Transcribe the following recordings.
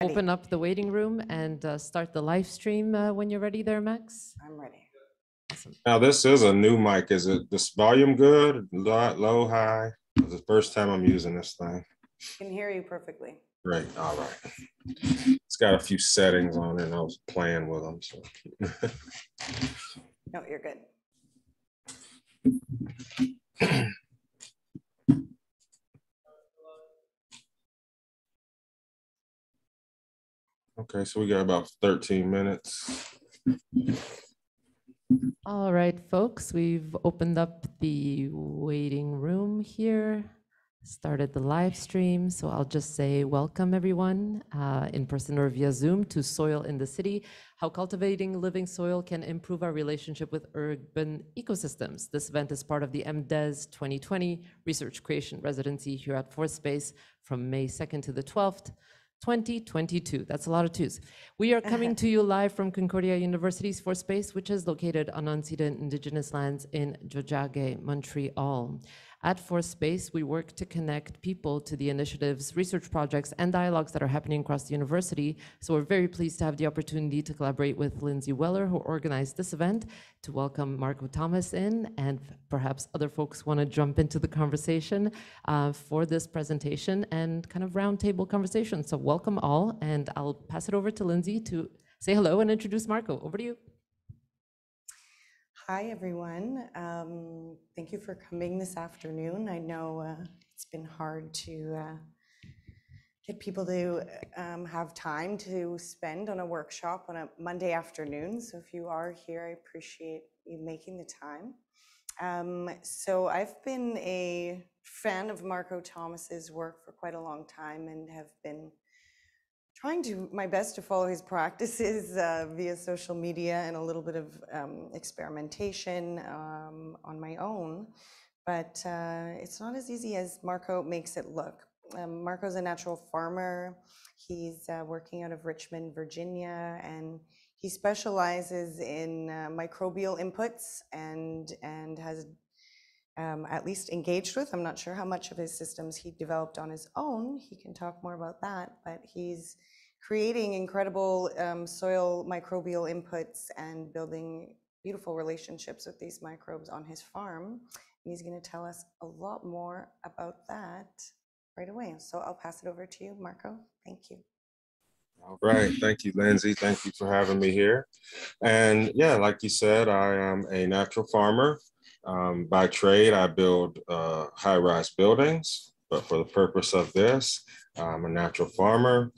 open up the waiting room and uh, start the live stream uh, when you're ready there, Max? I'm ready. Awesome. Now, this is a new mic. Is it this volume good? Low, low, high? It's the first time I'm using this thing. I Can hear you perfectly. Great, all right. It's got a few settings on it and I was playing with them, so. No, you're good. Okay, so we got about thirteen minutes. All right, folks, we've opened up the waiting room here, started the live stream. So I'll just say welcome, everyone, uh, in person or via Zoom, to Soil in the City How Cultivating Living Soil Can Improve Our Relationship with Urban Ecosystems. This event is part of the MDES 2020 Research Creation Residency here at Fourth Space from May 2nd to the 12th. 2022. That's a lot of twos. We are coming to you live from Concordia University's Fourth Space, which is located on unceded indigenous lands in Tiohtià:ke, Montreal. At Fourth Space, we work to connect people to the initiatives, research projects, and dialogues that are happening across the university. So we're very pleased to have the opportunity to collaborate with Lindsay Weller, who organized this event, to welcome Marco Thomas in, and perhaps other folks want to jump into the conversation uh, for this presentation and kind of roundtable conversation. So welcome all, and I'll pass it over to Lindsay to say hello and introduce Marco. Over to you. Hi, everyone. Um, thank you for coming this afternoon. I know uh, it's been hard to uh, get people to um, have time to spend on a workshop on a Monday afternoon. So if you are here, I appreciate you making the time. Um, so I've been a fan of Marco Thomas's work for quite a long time and have been trying to my best to follow his practices uh, via social media and a little bit of um, experimentation um, on my own. But uh, it's not as easy as Marco makes it look. Um, Marco's a natural farmer. He's uh, working out of Richmond, Virginia, and he specializes in uh, microbial inputs and and has um, at least engaged with. I'm not sure how much of his systems he developed on his own. He can talk more about that, but he's creating incredible um, soil microbial inputs and building beautiful relationships with these microbes on his farm. And he's going to tell us a lot more about that right away. So I'll pass it over to you, Marco. Thank you. All right, thank you, Lindsay. Thank you for having me here. And yeah, like you said, I am a natural farmer. Um, by trade, I build uh, high-rise buildings, but for the purpose of this, I'm a natural farmer.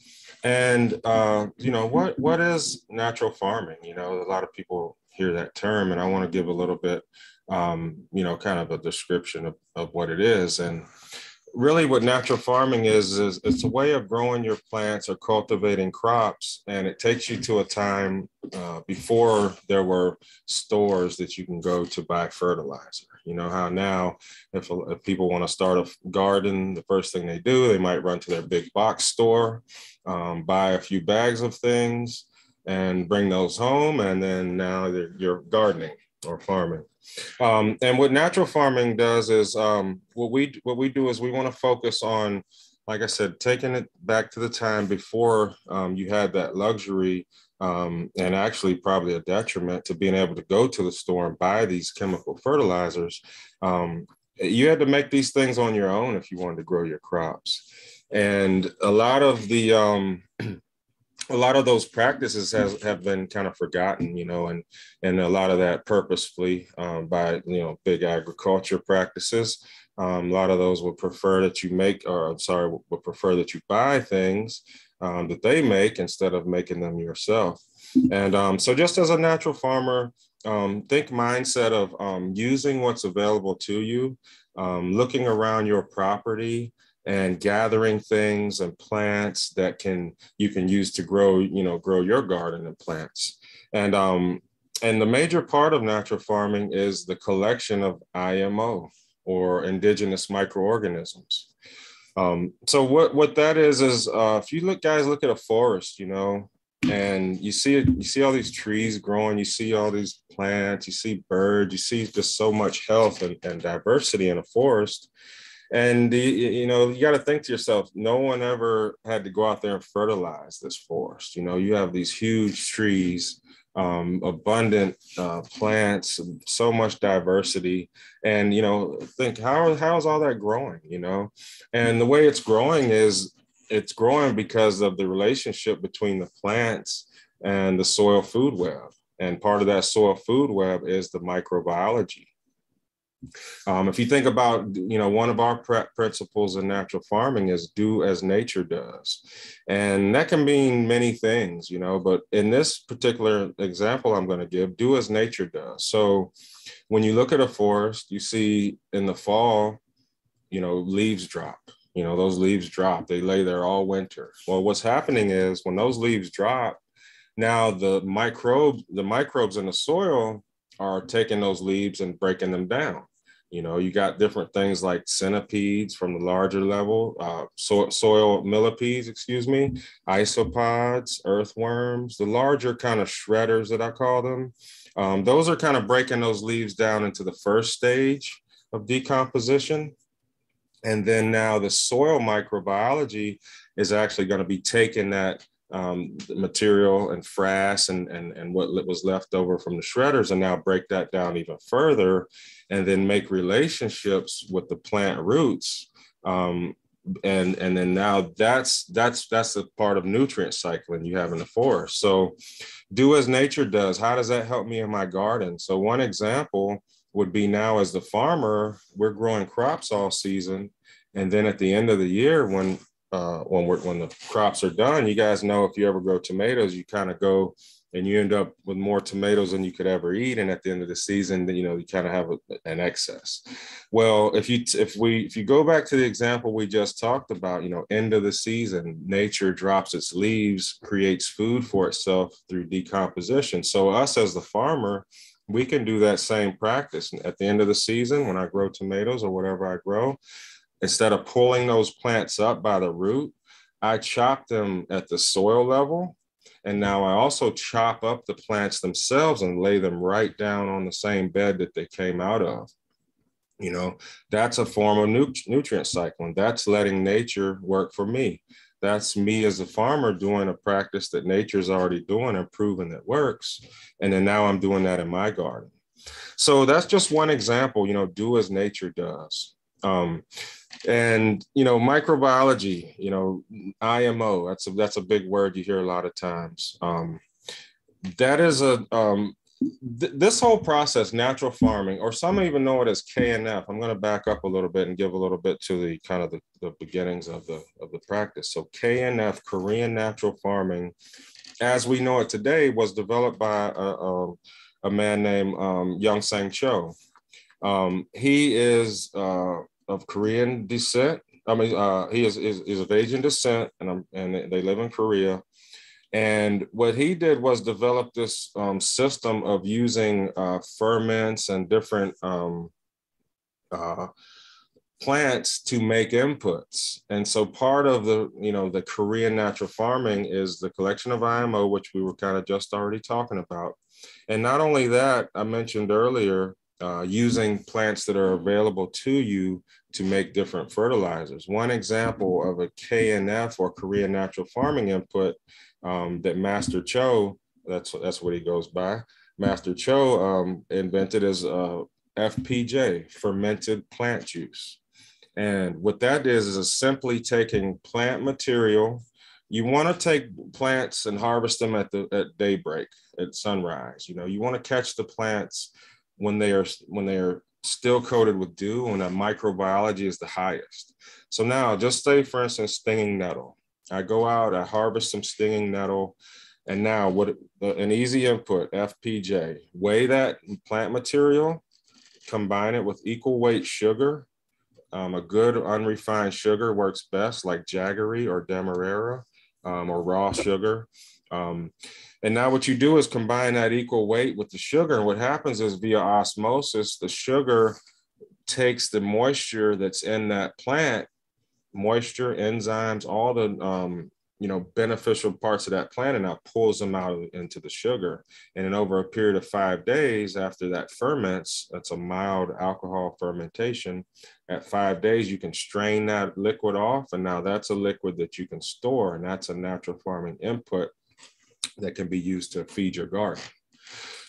And uh, you know what what is natural farming? You know, a lot of people hear that term, and I want to give a little bit, um, you know, kind of a description of, of what it is. And really, what natural farming is is it's a way of growing your plants or cultivating crops, and it takes you to a time uh, before there were stores that you can go to buy fertilizer. You know how now, if, if people want to start a garden, the first thing they do, they might run to their big box store, um, buy a few bags of things, and bring those home, and then now you're gardening or farming. Um, and what natural farming does is um, what we what we do is we want to focus on, like I said, taking it back to the time before um, you had that luxury um, and actually probably a detriment to being able to go to the store and buy these chemical fertilizers. Um, you had to make these things on your own if you wanted to grow your crops. And a lot of the, um, a lot of those practices has, have been kind of forgotten, you know, and and a lot of that purposefully um, by you know big agriculture practices. Um, a lot of those would prefer that you make, or I'm sorry, would prefer that you buy things um, that they make instead of making them yourself. And um, so, just as a natural farmer, um, think mindset of um, using what's available to you, looking around your property, and gathering things and plants that can you can use to grow, you know, grow your garden and plants. And um, and the major part of natural farming is the collection of IMO or indigenous microorganisms. Um, so what what that is is uh, if you look guys look at a forest, you know, and you see it, you see all these trees growing, you see all these plants, you see birds, you see just so much health and, and diversity in a forest. And you know, you got to think to yourself, no one ever had to go out there and fertilize this forest. You know, you have these huge trees, um, abundant uh, plants, so much diversity, and you know, think how how is all that growing? You know, and the way it's growing is it's growing because of the relationship between the plants and the soil food web. And part of that soil food web is the microbiology. Um, if you think about, you know, one of our principles in natural farming is do as nature does. And that can mean many things, you know, but in this particular example I'm going to give, do as nature does. So when you look at a forest, you see in the fall, you know, leaves drop. You know, those leaves drop, they lay there all winter. Well, what's happening is when those leaves drop, now the microbe, the microbes in the soil are taking those leaves and breaking them down. You know, you got different things like centipedes from the larger level, uh, so, soil millipedes, excuse me, isopods, earthworms, the larger kind of shredders that I call them. Um, those are kind of breaking those leaves down into the first stage of decomposition. And then now the soil microbiology is actually going to be taking that um, material and frass and, and, and what was left over from the shredders and now break that down even further and then make relationships with the plant roots um, and and then now that's that's that's a part of nutrient cycling you have in the forest. So do as nature does. How does that help me in my garden? So one example would be now as the farmer we're growing crops all season and then at the end of the year when uh, when we're when the crops are done. You guys know if you ever grow tomatoes, you kind of go and you end up with more tomatoes than you could ever eat, and at the end of the season, you know you kind of have a, an excess. Well, if you if we if you go back to the example we just talked about, you know, end of the season, nature drops its leaves, creates food for itself through decomposition. So us as the farmer, we can do that same practice at the end of the season when I grow tomatoes or whatever I grow instead of pulling those plants up by the root, I chop them at the soil level. And now I also chop up the plants themselves and lay them right down on the same bed that they came out of. You know, that's a form of nu- nutrient cycling. That's letting nature work for me. That's me as a farmer doing a practice that nature's already doing and proving that works. And then now I'm doing that in my garden. So that's just one example, you know, do as nature does. Um, and you know microbiology you know imo that's a that's a big word you hear a lot of times. Um, that is a um, th- this whole process natural farming or some even know it as knf i'm going to back up a little bit and give a little bit to the kind of the, the beginnings of the of the practice. So knf korean natural farming as we know it today was developed by a, a, a man named um, young sang cho. Um, he is uh, of Korean descent. I mean, uh, he is, is, is of Asian descent, and I'm, and they live in Korea. And what he did was develop this um, system of using uh, ferments and different um, uh, plants to make inputs. And so part of the, you know, the Korean natural farming is the collection of IMO, which we were kind of just already talking about. And not only that, I mentioned earlier, uh, using plants that are available to you to make different fertilizers. One example of a KNF or Korean natural farming input um, that Master Cho, that's, that's what he goes by, Master Cho um, invented is uh, FPJ, fermented plant juice. And what that is, is simply taking plant material. You want to take plants and harvest them at the at daybreak, at sunrise. You know, you want to catch the plants when they are when they are still coated with dew and that microbiology is the highest. So now just say for instance, stinging nettle. I go out, I harvest some stinging nettle, and now what an easy input, FPJ, weigh that plant material, combine it with equal weight sugar. Um, a good unrefined sugar works best like jaggery or demerara um, or raw sugar. Um, and now what you do is combine that equal weight with the sugar. And what happens is via osmosis, the sugar takes the moisture that's in that plant, moisture, enzymes, all the um, you know, beneficial parts of that plant and now pulls them out into the sugar. And then over a period of five days after that ferments, that's a mild alcohol fermentation. At five days, you can strain that liquid off. And now that's a liquid that you can store. And that's a natural farming input that can be used to feed your garden.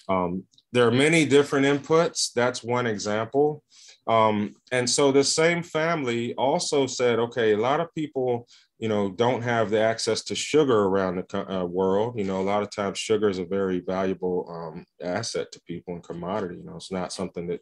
Um, there are many different inputs. That's one example. Um, and so the same family also said, okay, a lot of people you know, don't have the access to sugar around the uh, world. You know, a lot of times sugar is a very valuable um, asset to people and commodity. You know, it's not something that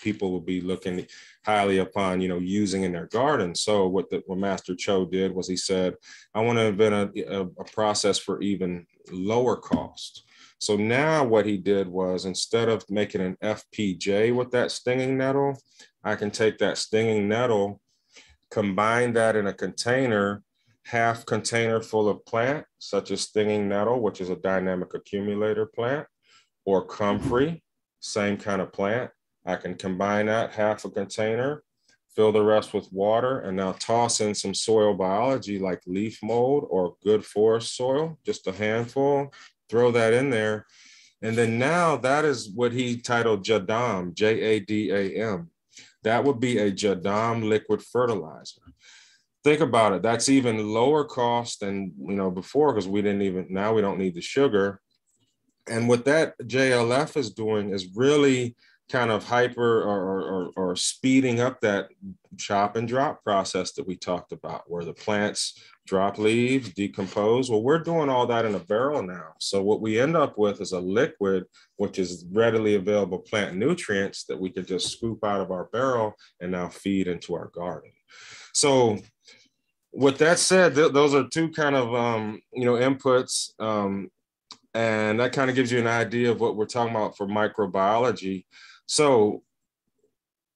people will be looking highly upon, you know, using in their garden. So what the what Master Cho did was he said, I want to invent a, a, a process for even lower cost. So now what he did was instead of making an FPJ with that stinging nettle, I can take that stinging nettle, combine that in a container half container full of plant, such as stinging nettle, which is a dynamic accumulator plant, or comfrey, same kind of plant. I can combine that half a container, fill the rest with water, and now toss in some soil biology like leaf mold or good forest soil, just a handful, throw that in there. And then now that is what he titled Jadam, J A D A M. That would be a Jadam liquid fertilizer think about it that's even lower cost than you know before because we didn't even now we don't need the sugar and what that jlf is doing is really kind of hyper or, or, or speeding up that chop and drop process that we talked about where the plants drop leaves decompose. Well we're doing all that in a barrel now. So what we end up with is a liquid which is readily available plant nutrients that we can just scoop out of our barrel and now feed into our garden. So with that said, th- those are two kind of um, you know inputs, um, and that kind of gives you an idea of what we're talking about for microbiology. So,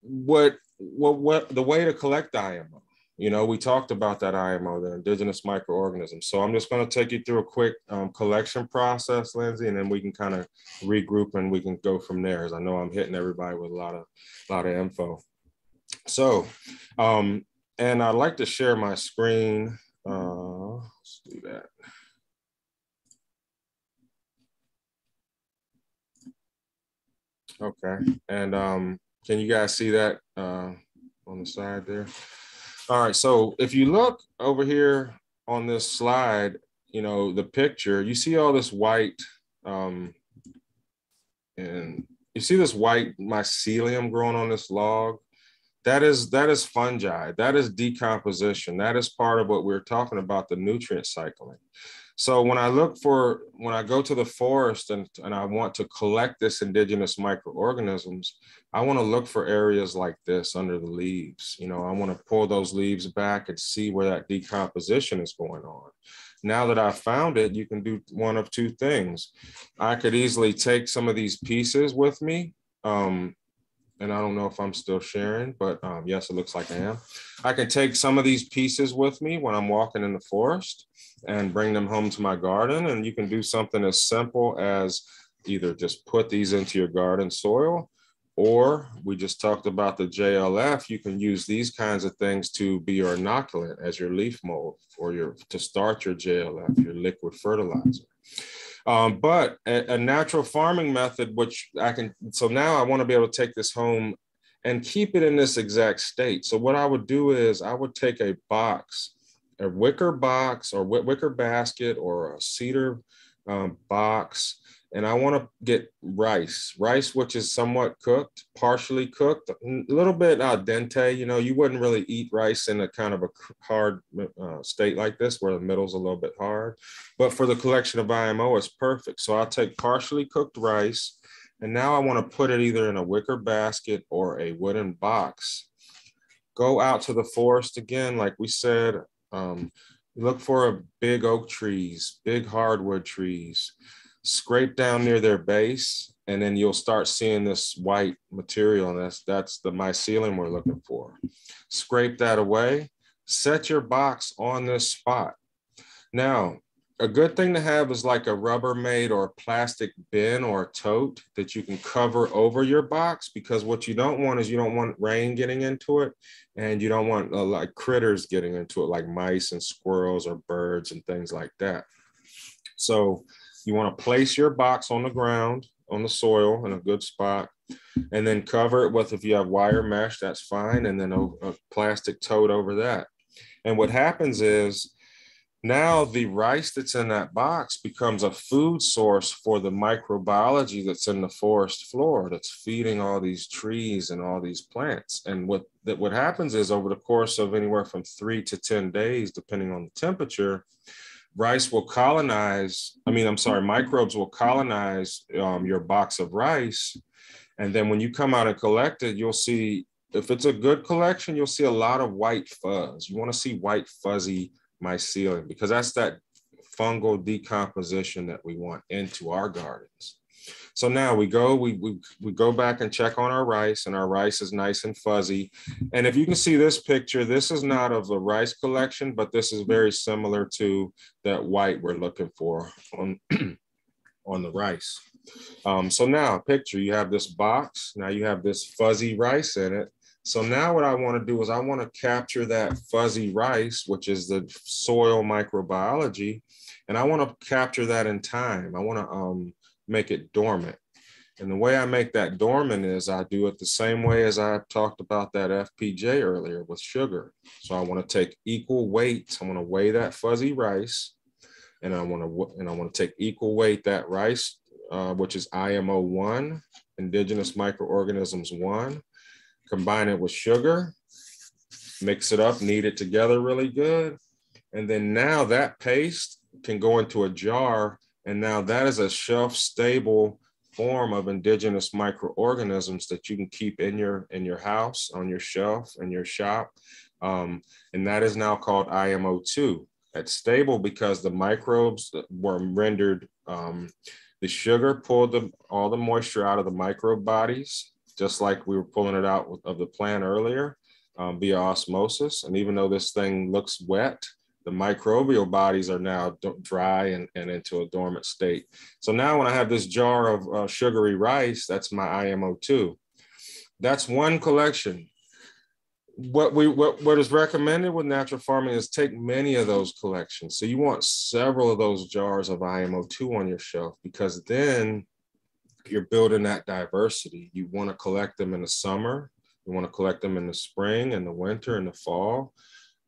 what what what the way to collect IMO? You know, we talked about that IMO, the indigenous microorganisms. So I'm just going to take you through a quick um, collection process, Lindsay, and then we can kind of regroup and we can go from there. As I know I'm hitting everybody with a lot of a lot of info. So, um, and I'd like to share my screen. Uh, let's do that. Okay, and um, can you guys see that uh, on the side there? All right, so if you look over here on this slide, you know, the picture, you see all this white, um, and you see this white mycelium growing on this log? That is that is fungi. That is decomposition. That is part of what we're talking about the nutrient cycling so when i look for when i go to the forest and, and i want to collect this indigenous microorganisms i want to look for areas like this under the leaves you know i want to pull those leaves back and see where that decomposition is going on now that I've found it, you can do one of two things. I could easily take some of these pieces with me um, and I don't know if I'm still sharing, but um, yes, it looks like I am. I can take some of these pieces with me when I'm walking in the forest and bring them home to my garden. And you can do something as simple as either just put these into your garden soil, or we just talked about the JLF. You can use these kinds of things to be your inoculant as your leaf mold or your to start your JLF, your liquid fertilizer. Um, but a, a, natural farming method, which I can, so now I want to be able to take this home and keep it in this exact state. So what I would do is I would take a box, a wicker box or wicker basket or a cedar um, box, and I want to get rice, rice which is somewhat cooked, partially cooked, a little bit al dente. You know, you wouldn't really eat rice in a kind of a hard uh, state like this, where the middle's a little bit hard. But for the collection of IMO, it's perfect. So I'll take partially cooked rice, and now I want to put it either in a wicker basket or a wooden box. Go out to the forest again, like we said. Um, look for big oak trees, big hardwood trees scrape down near their base, and then you'll start seeing this white material, and that's, that's the mycelium we're looking for. Scrape that away, set your box on this spot. Now, a good thing to have is like a Rubbermaid or a plastic bin or a tote that you can cover over your box because what you don't want is you don't want rain getting into it and you don't want uh, like critters getting into it like mice and squirrels or birds and things like that. So you want to place your box on the ground on the soil in a good spot and then cover it with if you have wire mesh that's fine and then a, a plastic tote over that. And what happens is now the rice that's in that box becomes a food source for the microbiology that's in the forest floor that's feeding all these trees and all these plants and what that what happens is over the course of anywhere from three to 10 days depending on the temperature rice will colonize i mean i'm sorry microbes will colonize um, your box of rice and then when you come out and collect it you'll see if it's a good collection you'll see a lot of white fuzz you want to see white fuzzy mycelium because that's that fungal decomposition that we want into our gardens. So now we go, we, we, we go back and check on our rice and our rice is nice and fuzzy. And if you can see this picture, this is not of the rice collection, but this is very similar to that white we're looking for on, on the rice. Um, so now picture, you have this box, now you have this fuzzy rice in it. So now what I want to do is I want to capture that fuzzy rice, which is the soil microbiology, and I want to capture that in time. I want to um, make it dormant. And the way I make that dormant is I do it the same way as I talked about that FPJ earlier with sugar. So I want to take equal weight. I want to weigh that fuzzy rice, and I want to and I want to take equal weight that rice, uh, which is IMO one, indigenous microorganisms one combine it with sugar, mix it up, knead it together really good. And then now that paste can go into a jar. And now that is a shelf stable form of indigenous microorganisms that you can keep in your in your house, on your shelf, in your shop. Um, and that is now called IMO2. It's stable because the microbes were rendered, um, the sugar pulled the, all the moisture out of the microbe bodies just like we were pulling it out of the plant earlier um, via osmosis. And even though this thing looks wet, the microbial bodies are now dry and, and into a dormant state. So now when I have this jar of uh, sugary rice, that's my IMO2. That's one collection. What we what, what is recommended with natural farming is take many of those collections. So you want several of those jars of IMO2 on your shelf because then you're building that diversity. You want to collect them in the summer, you want to collect them in the spring and the winter and the fall,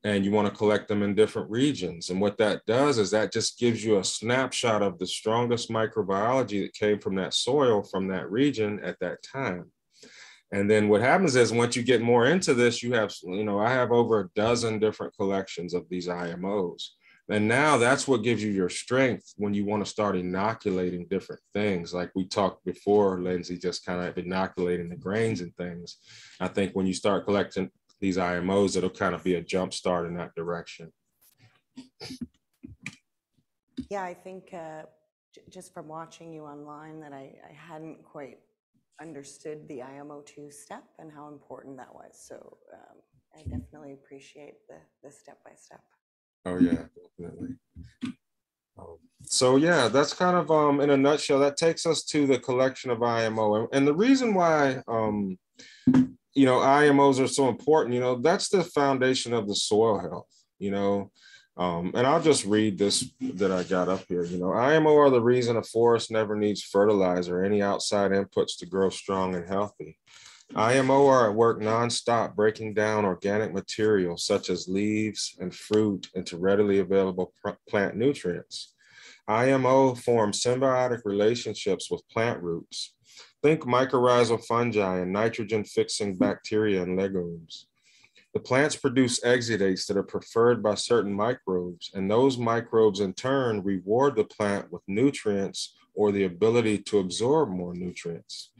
and you want to collect them in different regions. And what that does is that just gives you a snapshot of the strongest microbiology that came from that soil from that region at that time. And then what happens is once you get more into this, you have, you know, I have over a dozen different collections of these IMOs. And now that's what gives you your strength when you want to start inoculating different things. Like we talked before, Lindsay, just kind of inoculating the grains and things. I think when you start collecting these IMOs, it'll kind of be a jump start in that direction. Yeah, I think uh, just from watching you online that I, I hadn't quite understood the IMO2 step and how important that was. So um, I definitely appreciate the, the step-by-step. Oh yeah, definitely. Um, so yeah, that's kind of um, in a nutshell. That takes us to the collection of IMO, and, and the reason why um, you know IMOs are so important. You know, that's the foundation of the soil health. You know, um, and I'll just read this that I got up here. You know, IMO are the reason a forest never needs fertilizer or any outside inputs to grow strong and healthy. IMO are at work nonstop breaking down organic material such as leaves and fruit into readily available plant nutrients. IMO form symbiotic relationships with plant roots. Think mycorrhizal fungi and nitrogen fixing hmm. bacteria in legumes. The plants produce exudates that are preferred by certain microbes, and those microbes in turn reward the plant with nutrients or the ability to absorb more nutrients.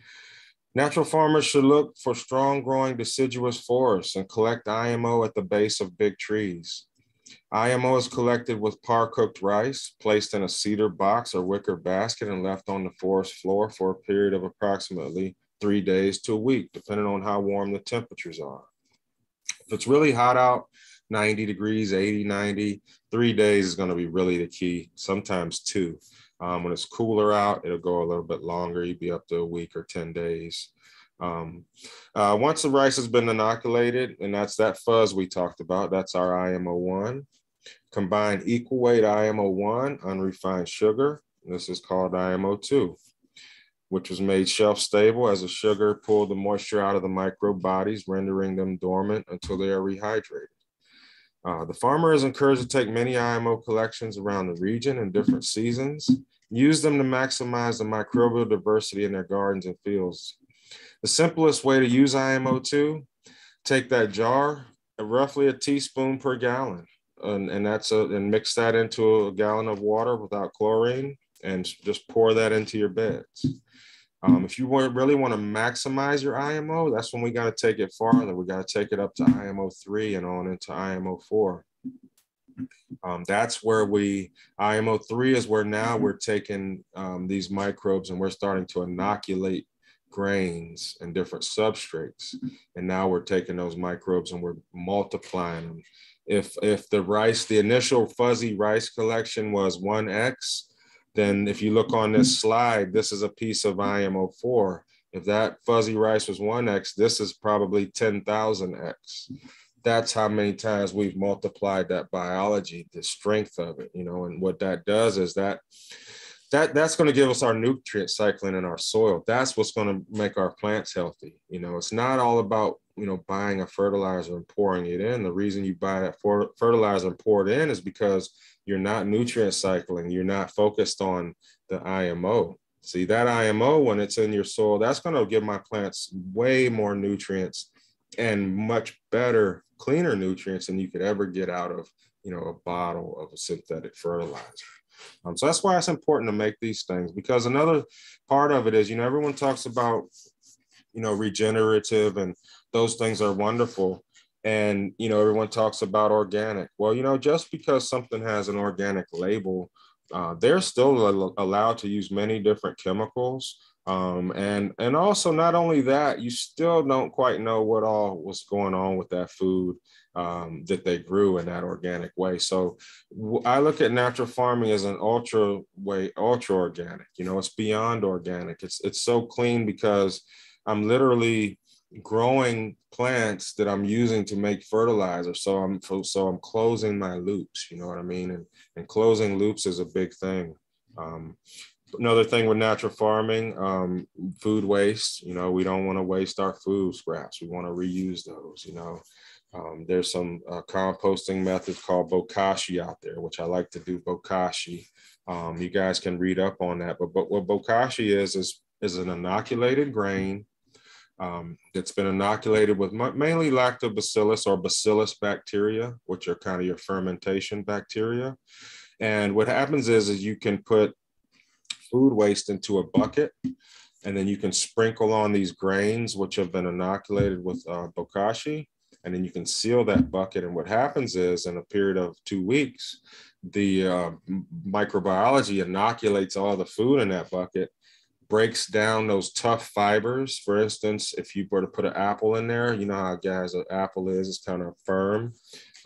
Natural farmers should look for strong growing deciduous forests and collect IMO at the base of big trees. IMO is collected with par cooked rice, placed in a cedar box or wicker basket and left on the forest floor for a period of approximately three days to a week, depending on how warm the temperatures are. If it's really hot out, 90 degrees, 80, 90. Three days is going to be really the key, sometimes two. Um, when it's cooler out, it'll go a little bit longer. You'd be up to a week or 10 days. Um, uh, once the rice has been inoculated, and that's that fuzz we talked about, that's our IMO1. Combine equal weight IMO1, unrefined sugar. This is called IMO2 which was made shelf stable as the sugar pulled the moisture out of the microbe bodies, rendering them dormant until they are rehydrated. Uh, the farmer is encouraged to take many IMO collections around the region in different seasons, use them to maximize the microbial diversity in their gardens and fields. The simplest way to use IMO2, take that jar, roughly a teaspoon per gallon, and, and that's a, and mix that into a gallon of water without chlorine and just pour that into your beds. Um, if you want, really want to maximize your IMO, that's when we got to take it farther. We got to take it up to IMO three and on into IMO four. Um, that's where we IMO three is where now we're taking um, these microbes and we're starting to inoculate grains and different substrates, mm-hmm. and now we're taking those microbes and we're multiplying them. If if the rice, the initial fuzzy rice collection was one X, then if you look on this mm-hmm. slide, this is a piece of mm-hmm. IMO4. If that fuzzy rice was 1x, this is probably 10,000x. That's how many times we've multiplied that biology, the strength of it, you know, and what that does is that that that's going to give us our nutrient cycling in our soil. That's what's going to make our plants healthy. You know, it's not all about you know buying a fertilizer and pouring it in. The reason you buy that fertilizer and pour it in is because you're not nutrient cycling. You're not focused on the IMO. See that IMO when it's in your soil, that's going to give my plants way more nutrients and much better, cleaner nutrients than you could ever get out of you know a bottle of a synthetic fertilizer. Um, so that's why it's important to make these things because another part of it is, you know, everyone talks about, you know, regenerative and those things are wonderful. And, you know, everyone talks about organic. Well, you know, just because something has an organic label, uh, they're still allowed to use many different chemicals. Um, and and also not only that, you still don't quite know what all was going on with that food um, that they grew in that organic way. So I look at natural farming as an ultra way, ultra organic. You know, it's beyond organic. It's it's so clean because I'm literally growing plants that I'm using to make fertilizer. So I'm so I'm closing my loops. You know what I mean? And and closing loops is a big thing. Um, another thing with natural farming, um, food waste. You know, we don't want to waste our food scraps. We want to reuse those. You know, um, there's some uh, composting methods called bokashi out there, which I like to do bokashi. Um, you guys can read up on that. But, but what bokashi is, is, is an inoculated grain um, that's been inoculated with mainly lactobacillus or bacillus bacteria, which are kind of your fermentation bacteria. And what happens is, is you can put food waste into a bucket and then you can sprinkle on these grains, which have been inoculated with uh, bokashi and then you can seal that bucket. And what happens is, in a period of two weeks, the uh, microbiology inoculates all the food in that bucket, breaks down those tough fibers. For instance, if you were to put an apple in there, you know how guys an apple is, it's kind of firm.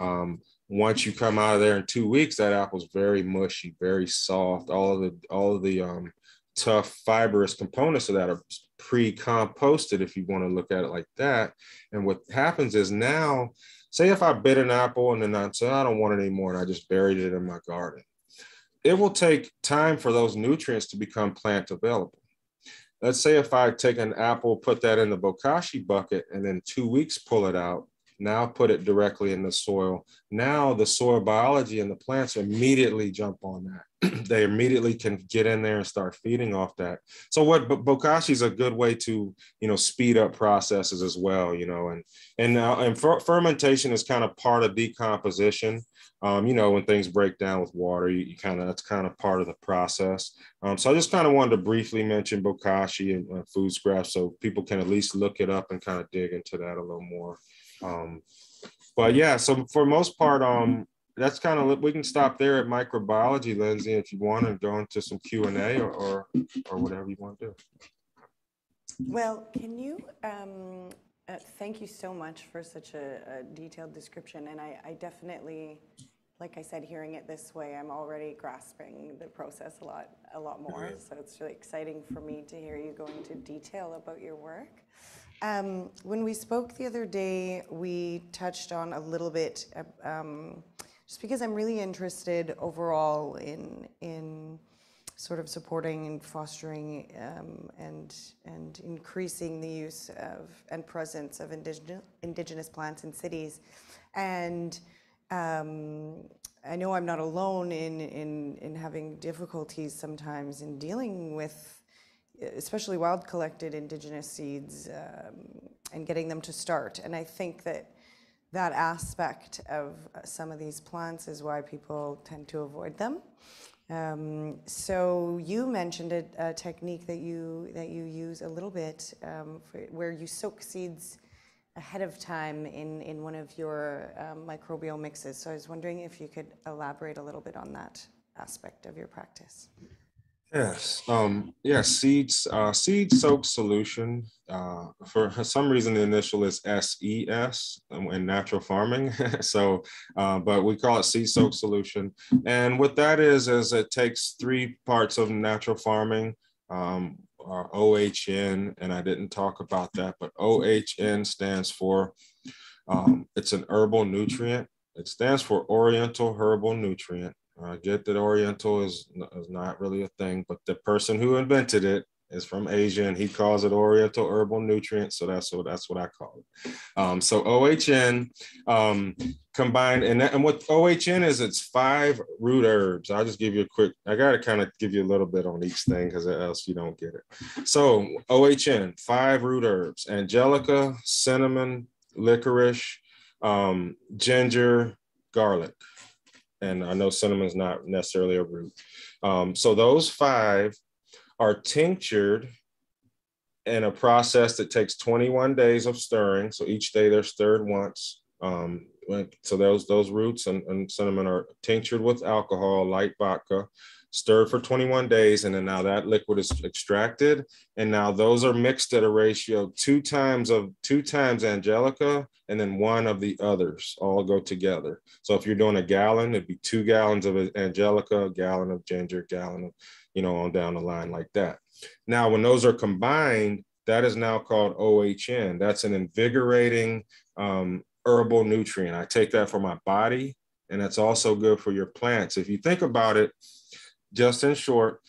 Um, once you come out of there in two weeks, that apple's very mushy, very soft. All of the all of the um, tough fibrous components of that are pre-composted if you want to look at it like that. And what happens is now say if i bit an apple and then i said i don't want it anymore and i just buried it in my garden it will take time for those nutrients to become plant available. Let's say if i take an apple put that in the bokashi bucket and then two weeks pull it out now put it directly in the soil. Now the soil biology and the plants immediately jump on that. they immediately can get in there and start feeding off that. So what bokashi is a good way to, you know, speed up processes as well, you know, and and uh, and fer- fermentation is kind of part of decomposition. Um, you know, when things break down with water, you, you kind of that's kind of part of the process. Um, so I just kind of wanted to briefly mention bokashi and food scraps so people can at least look it up and kind of dig into that a little more. Um, but yeah, so for most part, um, that's kind of we can stop there at microbiology, Lindsay, if you want to go into some Q and A or, or, or whatever you want to do. Well, can you um, Uh, thank you so much for such a, a detailed description. And I, I, definitely, like I said, hearing it this way, I'm already grasping the process a lot, a lot more. So it's really exciting for me to hear you go into detail about your work. Um, when we spoke the other day, we touched on a little bit, uh, um, just because I'm really interested overall in in sort of supporting and fostering um, and and increasing the use of and presence of indigenous indigenous plants in cities, and um, I know I'm not alone in in in having difficulties sometimes in dealing with, especially wild collected indigenous seeds um, and getting them to start. And I think that that aspect of some of these plants is why people tend to avoid them. Um, so you mentioned a, a, technique that you that you use a little bit, um, for, where you soak seeds ahead of time in in one of your um, microbial mixes. So I was wondering if you could elaborate a little bit on that aspect of your practice. Yes. Um, yeah, seeds, uh, seed soak solution. Uh, for some reason, the initial is SES in natural farming. so, uh, but we call it seed soak solution. And what that is, is it takes three parts of natural farming, um, our OHN, and I didn't talk about that, but OHN stands for, um, it's an herbal nutrient. It stands for Oriental Herbal Nutrient. I get that Oriental is, is not really a thing, but the person who invented it is from Asia and he calls it Oriental herbal nutrient. So that's what that's what I call it. Um, so OHN um, combined and, that, and what OHN is, it's five root herbs. I'll just give you a quick, I got to kind of give you a little bit on each thing because else you don't get it. So OHN, five root herbs, angelica, cinnamon, licorice, um, ginger, garlic and I know cinnamon is not necessarily a root. Um, so those five are tinctured in a process that takes 21 days of stirring. So each day they're stirred once. Um, so those those roots and, and cinnamon are tinctured with alcohol, light vodka, stirred for 21 days, and then now that liquid is extracted, and now those are mixed at a ratio two times of two times angelica, and then one of the others all go together. So if you're doing a gallon, it'd be two gallons of angelica, a gallon of ginger, gallon of, you know, on down the line like that. Now, when those are combined, that is now called OHN. That's an invigorating um, herbal nutrient. I take that for my body, and it's also good for your plants. If you think about it, just in short,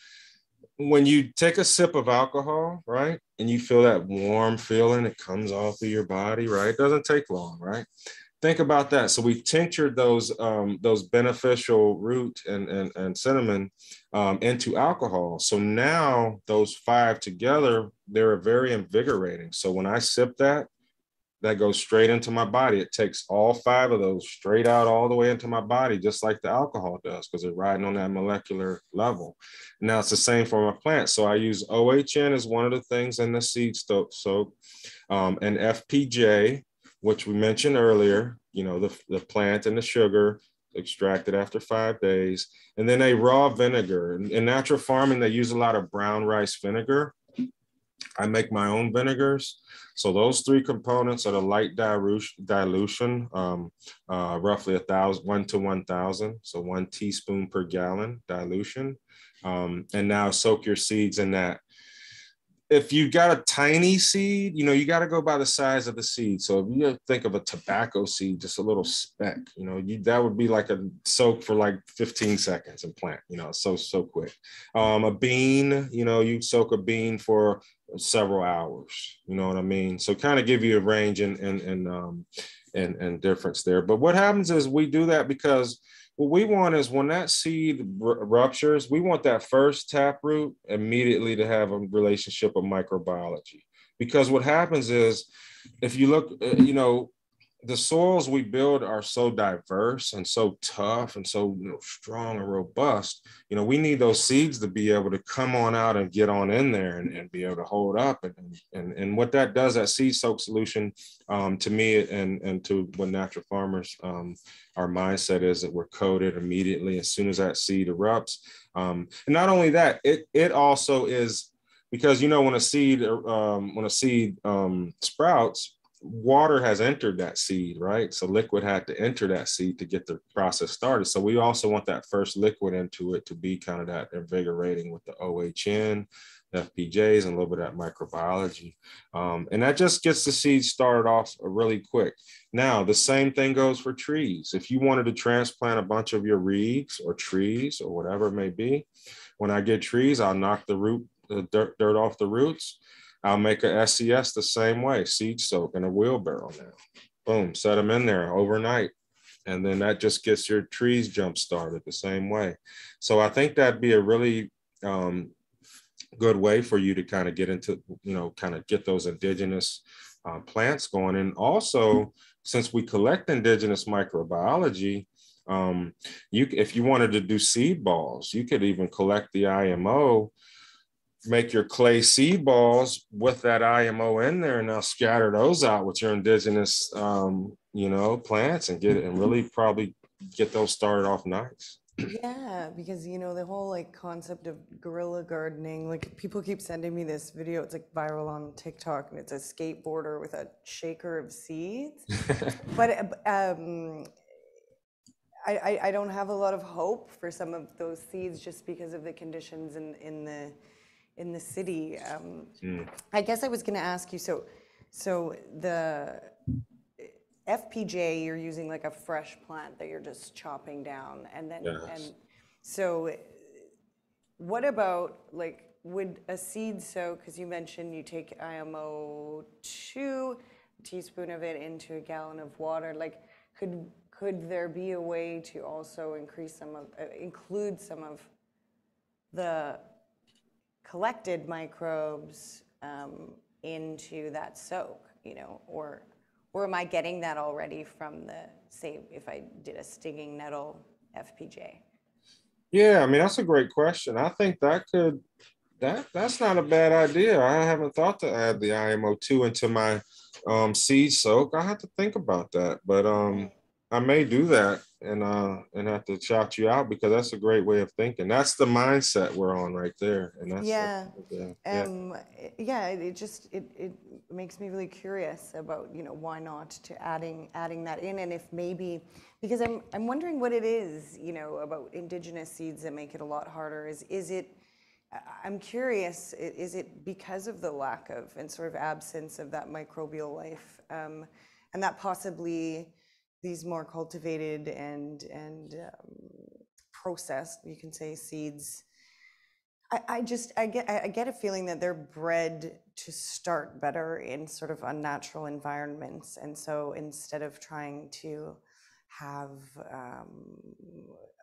when you take a sip of alcohol, right, and you feel that warm feeling, it comes off of your body, right? It doesn't take long, right? Think about that. So we've tinctured those um, those beneficial root and, and, and cinnamon um, into alcohol. So now those five together, they're very invigorating. So when I sip that, that goes straight into my body. It takes all five of those straight out all the way into my body, just like the alcohol does, because they're riding on that molecular level. Now it's the same for my plants. So I use OHN as one of the things in the seed soap, soak um, and FPJ, which we mentioned earlier, you know, the, the plant and the sugar extracted after five days. And then a raw vinegar. In, in natural farming, they use a lot of brown rice vinegar. I make my own vinegars. So those three components are the light dilution, um, uh, roughly a thousand, one to 1,000. So one teaspoon per gallon dilution. Um, and now soak your seeds in that if you've got a tiny seed, you know, you got to go by the size of the seed. So if you think of a tobacco seed, just a little speck, you know, you, that would be like a soak for like 15 seconds and plant, you know, so, so quick. Um, a bean, you know, you soak a bean for several hours, you know what I mean? So kind of give you a range and, and, and, um, and, and difference there. But what happens is we do that because what we want is when that seed ruptures, we want that first taproot immediately to have a relationship of microbiology. Because what happens is, if you look, uh, you know, the soils we build are so diverse and so tough and so you know, strong and robust. You know, we need those seeds to be able to come on out and get on in there and, and be able to hold up. And, and, and what that does, that seed soak solution, um, to me and, and to what natural farmers, um, our mindset is that we're coated immediately as soon as that seed erupts. Um, and not only that, it, it also is because, you know, when a seed, um, when a seed um, sprouts, water has entered that seed, right? So liquid had to enter that seed to get the process started. So we also want that first liquid into it to be kind of that invigorating with the OHN, FPJs, and a little bit of that microbiology. Um, and that just gets the seed started off really quick. Now, the same thing goes for trees. If you wanted to transplant a bunch of your reeds or trees or whatever it may be, when I get trees, I'll knock the root, the dirt, dirt off the roots I'll make a SCS the same way, seed soak in a wheelbarrow now. Boom, set them in there overnight. And then that just gets your trees jump started the same way. So I think that'd be a really um, good way for you to kind of get into, you know, kind of get those indigenous uh, plants going. And also, since we collect indigenous microbiology, um, you if you wanted to do seed balls, you could even collect the IMO make your clay seed balls with that IMO in there and now scatter those out with your indigenous, um, you know, plants and get it and really probably get those started off nice. Yeah, because you know the whole like concept of guerrilla gardening. Like people keep sending me this video. It's like viral on TikTok, and it's a skateboarder with a shaker of seeds. but um, I, I I don't have a lot of hope for some of those seeds just because of the conditions in in the in the city. Um, mm. I guess I was going to ask you. So, so the FPJ, you're using like a fresh plant that you're just chopping down, and then yes. and so what about like would a seed soak? Because you mentioned you take IMO two teaspoon of it into a gallon of water. Like, could could there be a way to also increase some of uh, include some of the collected microbes um, into that soak, you know, or or am I getting that already from the say if I did a stinging nettle FPJ? Yeah, I mean that's a great question. I think that could that that's not a bad idea. I haven't thought to add the IMO two into my um, seed soak. I have to think about that, but um, I may do that and uh and have to shout you out because that's a great way of thinking. That's the mindset we're on right there. And that's yeah. yeah. Um yeah, it just it, it makes me really curious about, you know, why not to adding adding that in and if maybe because I'm I'm wondering what it is, you know, about indigenous seeds that make it a lot harder. Is is it I'm curious, is it because of the lack of and sort of absence of that microbial life? Um, and that possibly these more cultivated and and um, processed, you can say seeds. I, I just I get I get a feeling that they're bred to start better in sort of unnatural environments, and so instead of trying to have um,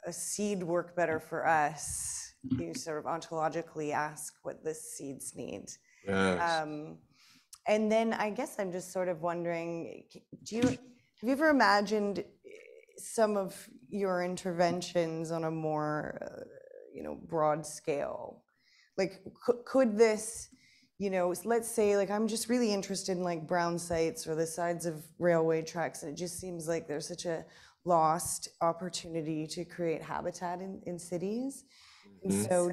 a seed work better for us, you sort of ontologically ask what the seeds need. Yes. Um, and then I guess I'm just sort of wondering, do you have you ever imagined eh, some of your interventions on a more, uh, you know, broad scale? Like, could, could this, you know, let's say, like, I'm just really interested in like brown sites or the sides of railway tracks, and it just seems like there's such a lost opportunity to create habitat in, in cities. And mm-hmm. so,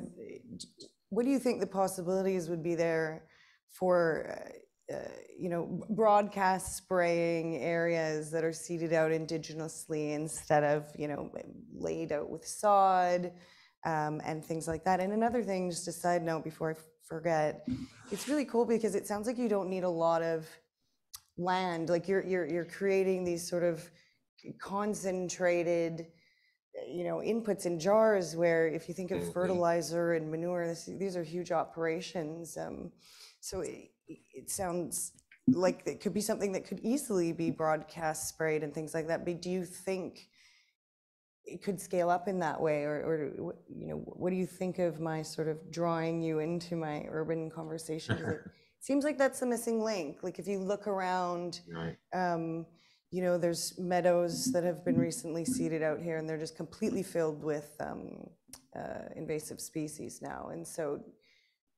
what do you think the possibilities would be there for? Uh, you know, broadcast spraying areas that are seeded out indigenously instead of, you know, laid out with sod um, and things like that. And another thing, just a side note before I forget, it's really cool because it sounds like you don't need a lot of land. Like you're you're you're creating these sort of concentrated you know inputs in jars where if you think of mm-hmm. fertilizer and manure this, these are huge operations um, so it, it sounds like it could be something that could easily be broadcast sprayed and things like that. But do you think it could scale up in that way, or, or you know, what do you think of my sort of drawing you into my urban conversation? it seems like that's the missing link. Like if you look around, right. um, you know, there's meadows that have been recently seeded out here, and they're just completely filled with um, uh, invasive species now, and so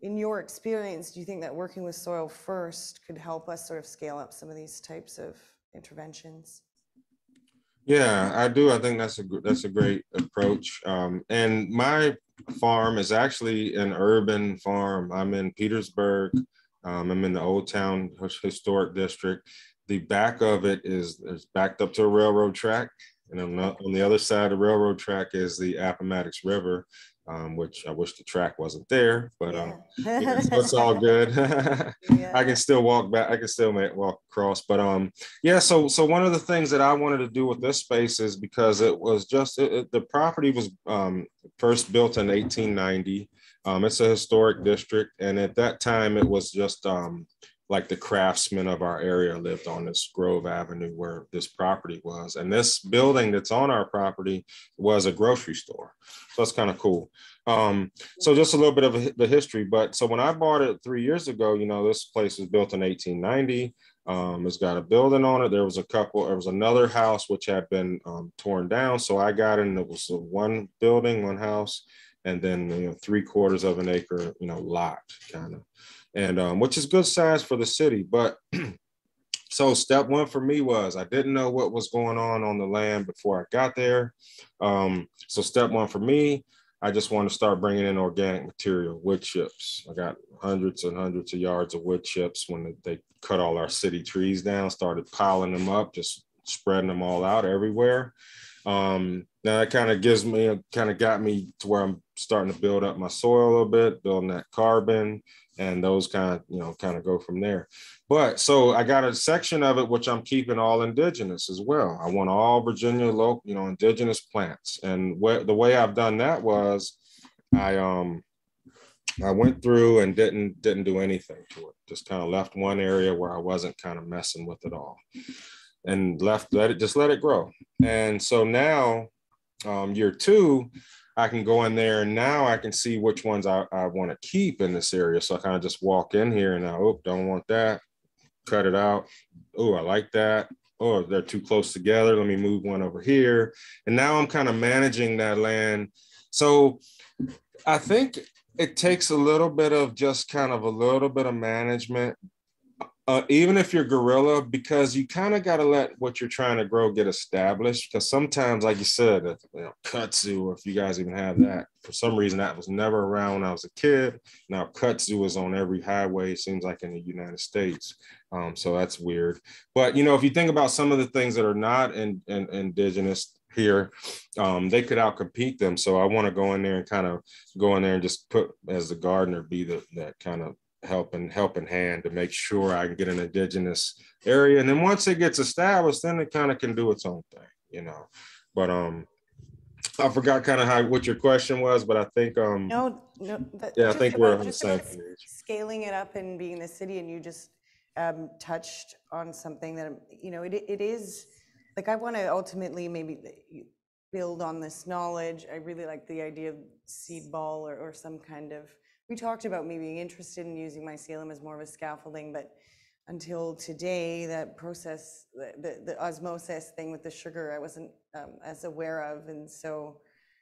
in your experience, do you think that working with Soil First could help us sort of scale up some of these types of interventions? Yeah, I do. I think that's a that's a great approach. Um, and my farm is actually an urban farm. I'm in Petersburg. Um, I'm in the Old Town Historic District, the back of it is is backed up to a railroad track, and on the, on the other side of the railroad track is the Appomattox River, um, which I wish the track wasn't there, but um, yeah, so it's all good. I can still walk back. I can still make, walk across. But um, yeah. So so one of the things that I wanted to do with this space is because it was just it, it, the property was um, first built in 1890. Um, it's a historic district, and at that time it was just um, like the craftsmen of our area lived on this Grove Avenue where this property was. And this building that's on our property was a grocery store. So that's kind of cool. Um, so just a little bit of the history. But so when I bought it three years ago, you know, this place was built in 1890. Um, it's got a building on it. There was a couple, there was another house which had been um, torn down. So I got in, it was one building, one house, and then, you know, three quarters of an acre, you know, lot kind of and um, which is good size for the city. But so step one for me was I didn't know what was going on on the land before I got there. Um, so step one for me, I just want to start bringing in organic material, wood chips. I got hundreds and hundreds of yards of wood chips when they cut all our city trees down, started piling them up, just spreading them all out everywhere. Um, now that kind of gives me, kind of got me to where I'm starting to build up my soil a little bit, building that carbon, and those kind of you know kind of go from there. But so i got a section of it which i'm keeping all indigenous as well. I want all virginia local you know indigenous plants. And wh- the way i've done that was i um i went through and didn't didn't do anything to it. Just kind of left one area where i wasn't kind of messing with it all and left let it just let it grow. And so now um, year two I can go in there and now I can see which ones I, I want to keep in this area. So I kind of just walk in here and I, oh, don't want that, cut it out. Oh, I like that. Oh, they're too close together. Let me move one over here. And now I'm kind of managing that land. So I think it takes a little bit of just kind of a little bit of management uh, even if you're guerrilla, because you kind of got to let what you're trying to grow get established. Because sometimes, like you said, if, you know, kudzu, if you guys even have that, for some reason that was never around when I was a kid. Now kudzu is on every highway. It seems like in the United States, um, so that's weird. But you know, if you think about some of the things that are not in, in indigenous here, um, they could outcompete them. So I want to go in there and kind of go in there and just put as the gardener be the that kind of helping helping hand to make sure I can get an indigenous area. And then once it gets established, then it kind of can do its own thing, you know. But um I forgot kind of how what your question was, but I think um no, no yeah, I think we're on the same page. Scaling it up and being the city, and you just um, touched on something that you know it it is like I want to ultimately maybe build on this knowledge. I really like the idea of seed ball or, or some kind of we talked about me being interested in using mycelium as more of a scaffolding, but until today, that process, the, the, the osmosis thing with the sugar, I wasn't um, as aware of. And so,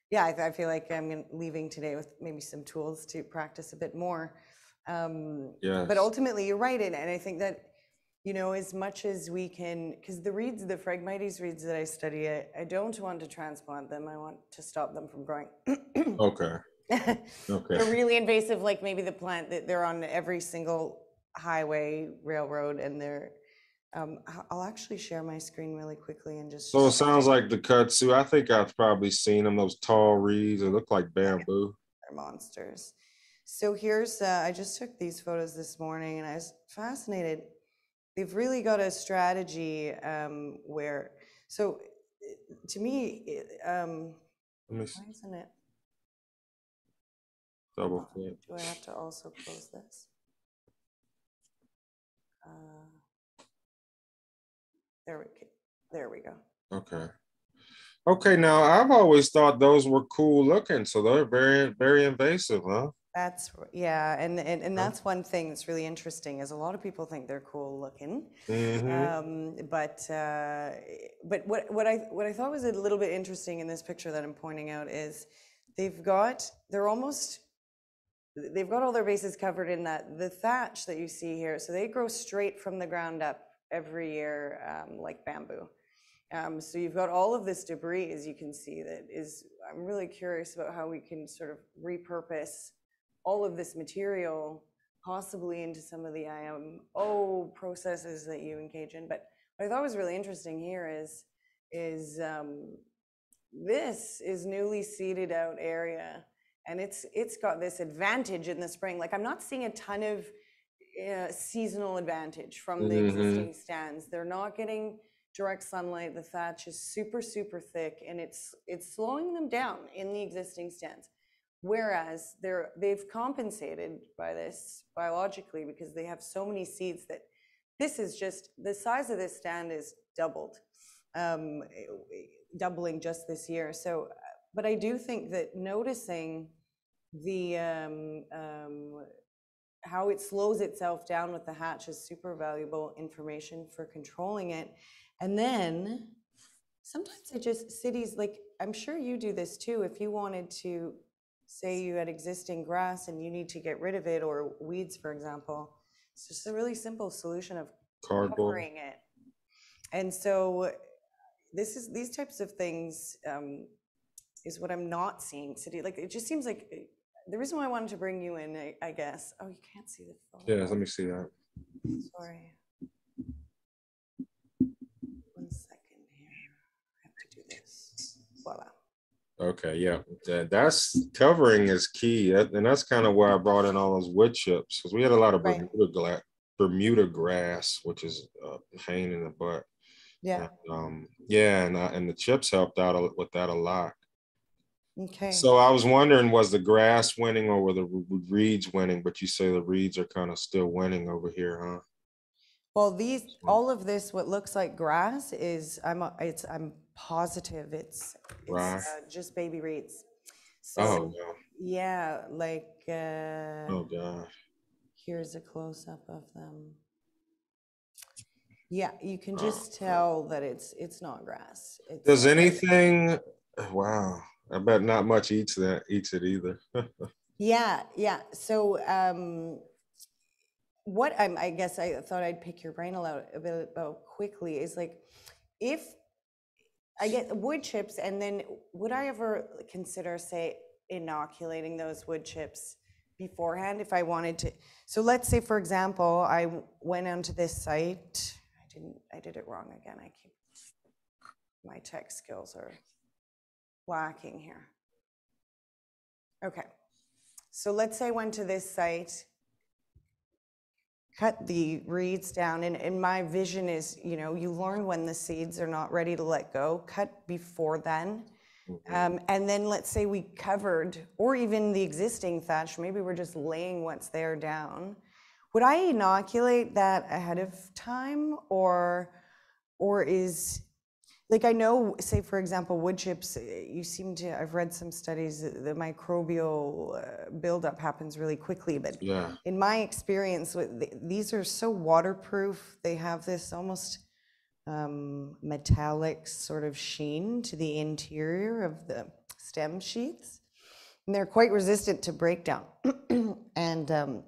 yeah, I, I feel like I'm leaving today with maybe some tools to practice a bit more. Um, yes. But ultimately, you're right. And, and I think that, you know, as much as we can, because the reeds, the Phragmites reeds that I study, I, I don't want to transplant them. I want to stop them from growing. okay. Okay. They're really invasive, like maybe the plant that they're on every single highway, railroad, and they're. Um, I'll actually share my screen really quickly and just. So it sounds like the kudzu. I think I've probably seen them. Those tall reeds. They look like bamboo. They're monsters. So here's. Uh, I just took these photos this morning, and I was fascinated. They've really got a strategy um, where. So, to me, um, why isn't it? Double click. Do I have to also close this? Uh, There we, go. there we go. Okay. Okay, now I've always thought those were cool looking, so they're very, very invasive, huh? That's, yeah, and, and, and that's one thing that's really interesting, is a lot of people think they're cool looking. Mhm. Um, but, uh, but what, what I, what I thought was a little bit interesting in this picture that I'm pointing out is they've got, they're almost they've got all their bases covered in that the thatch that you see here. So they grow straight from the ground up every year, um, like bamboo. Um, so you've got all of this debris, as you can see, that is. I'm really curious about how we can sort of repurpose all of this material, possibly into some of the IMO processes that you engage in. But what I thought was really interesting here is, is um, this is newly seeded out area. And it's, it's got this advantage in the spring. Like I'm not seeing a ton of uh, seasonal advantage from the Mhm. existing stands. They're not getting direct sunlight. The thatch is super, super thick and it's, it's slowing them down in the existing stands. Whereas they're, they've compensated by this biologically because they have so many seeds that this is just, the size of this stand is doubled, um, eh, eh, doubling just this year. So, but I do think that noticing the, um, um, how it slows itself down with the hatch is super valuable information for controlling it. And then sometimes it just, cities, like, I'm sure you do this too, if you wanted to, say you had existing grass and you need to get rid of it, or weeds, for example, it's just a really simple solution of Cardboard. covering it. And so this is, these types of things um, is what I'm not seeing city, like, it just seems like, uh, the reason why I wanted to bring you in, I- I guess, oh, you can't see the phone. Yeah, let me see that. Sorry. One second here. I have to do this. Voila. Okay, yeah, that, that's covering is key, and that's kind of why I brought in all those wood chips because we had a lot of Right. Bermuda gla- Bermuda grass, which is a pain in the butt. Yeah, Um, yeah, and I, and the chips helped out with that a lot. Okay. So I was wondering, was the grass winning or were the reeds winning? But you say the reeds are kind of still winning over here, huh? Well, these, all of this, what looks like grass is, I'm, it's, I'm positive it's, it's Right. uh, just baby reeds. Oh So, no! yeah, like, uh, Oh god! here's a close-up of them. Yeah, you can Oh, just tell that it's, it's not grass. It's, Does uh, anything? Wow! I bet not much eats that eats it either. Yeah, yeah. So, um, what I'm, I guess I thought I'd pick your brain a a bit about quickly is like, if I get wood chips, and then would I ever consider, say, inoculating those wood chips beforehand if I wanted to? So let's say, for example, I went onto this site. I didn't. I did it wrong again. I keep my tech skills are lacking here. Okay. So let's say I went to this site, cut the reeds down, and, and my vision is, you know, you learn when the seeds are not ready to let go, cut before then. Um, and then let's say we covered, or even the existing thatch, maybe we're just laying what's there down. Would I inoculate that ahead of time, or, or is, like I know, say for example, wood chips, eh, you seem to, I've read some studies, that the microbial uh, buildup happens really quickly, but yeah. in my experience, these are so waterproof. They have this almost um, metallic sort of sheen to the interior of the stem sheaths, and they're quite resistant to breakdown. and um,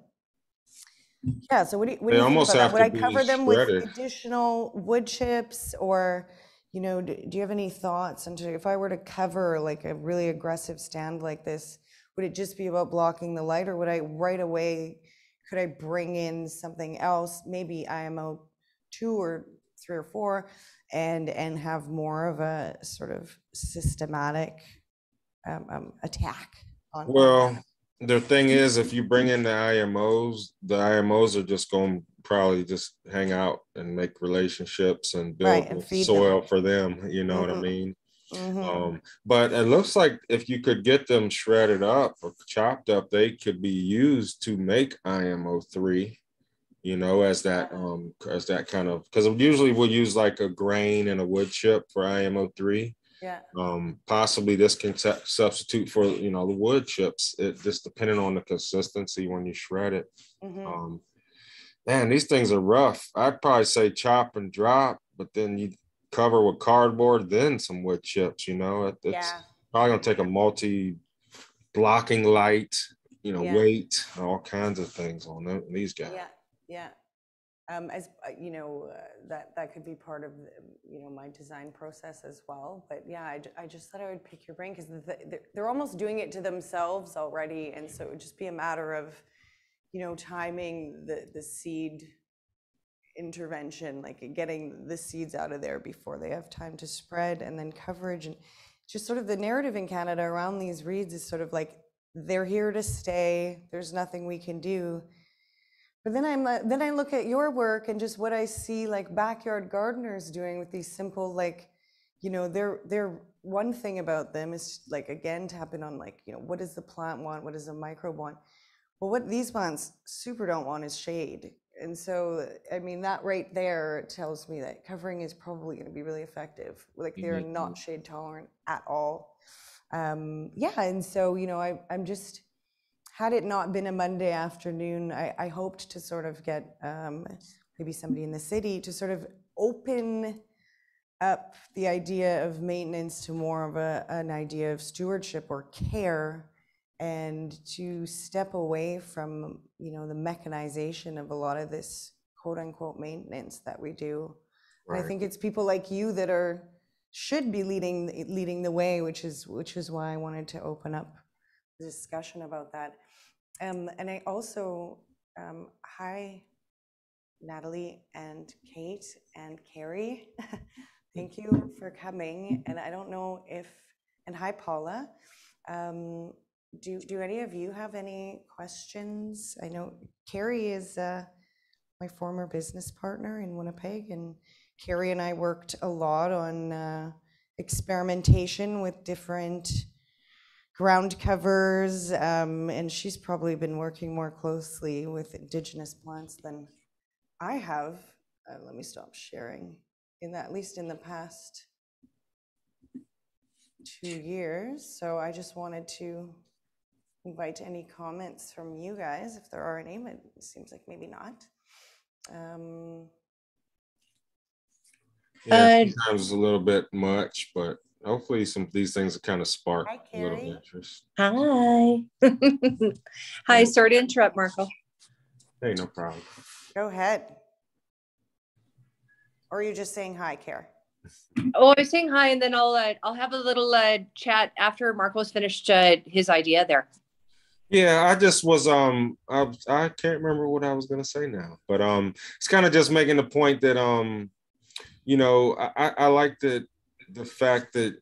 yeah, so what do you, what They do you think about that? Would I cover them with additional wood chips, or you know, do, do you have any thoughts into if I were to cover like a really aggressive stand like this? Would it just be about blocking the light, or would I right away? Could I bring in something else, maybe IMO two or three or four, and and have more of a sort of systematic um, um, attack on? on Well, the thing is, if you bring in the IMOs, the IMOs are just going to probably just hang out and make relationships and build Right, and feed them. soil for them. You know what I Mhm. mean? Mhm. Um, but it looks like if you could get them shredded up or chopped up, they could be used to make IMO three. You know, as that um as that kind of because usually we'll use like a grain and a wood chip for IMO three. Yeah. Um, possibly this can su- substitute for you know the wood chips. It just depending on the consistency when you shred it. mhm. Um, man, these things are rough. I'd probably say chop and drop, but then you cover with cardboard, then some wood chips. You know, it, it's Yeah. probably gonna take a multi blocking light, you know, Yeah. weight, all kinds of things on them, these guys. Yeah, yeah. Um, as, uh, you know, uh, that, could be part of, the, you know, my design process as well. But yeah, I, just thought I would pick your brain because they're, almost doing it to themselves already. And so it would just be a matter of, you know, timing the, the seed intervention, like getting the seeds out of there before they have time to spread, and then coverage and just sort of the narrative in Canada around these reeds is sort of like they're here to stay. There's nothing we can do. But then I'm then I look at your work and just what I see like backyard gardeners doing with these simple like, you know, they're they're one thing about them is like again tapping on like you know what does the plant want, what does the microbe want. Well, what these plants super don't want is shade. And so, I mean, that right there tells me that covering is probably going to be really effective. Like they're Mhm. not shade tolerant at all. Um, yeah, and so you know, I, I'm just had it not been a Monday afternoon, I, I hoped to sort of get um, maybe somebody in the city to sort of open up the idea of maintenance to more of a, an idea of stewardship or care and to step away from you know the mechanization of a lot of this quote unquote maintenance that we do. And i think it's people like you that are should be leading leading the way which is which is why i wanted to open up the discussion about that um, and i also um, hi natalie and kate and carrie. Thank you for coming. And i don't know if and hi paula. Um, do, do any of you have any questions? I know Carrie is uh, my former business partner in Winnipeg, and Carrie and I worked a lot on uh, experimentation with different ground covers, um, and she's probably been working more closely with indigenous plants than I have. Uh, let me stop sharing. In that, at least in the past two years. So I just wanted to invite any comments from you guys, if there are any, but it seems like maybe not. Um, Yeah, Uh, sometimes it's a little bit much, but hopefully some of these things will kind of spark Hi, a little interest. Hi. Hi, sorry to interrupt, Marco. Hey, no problem. Go ahead. Or are you just saying hi, Care? Oh, I was saying hi, and then I'll uh, I'll have a little uh, chat after Marco's finished uh, his idea there. Yeah, I just was um I, I can't remember what I was gonna say now, but um it's kind of just making the point that um you know I, I I like the the fact that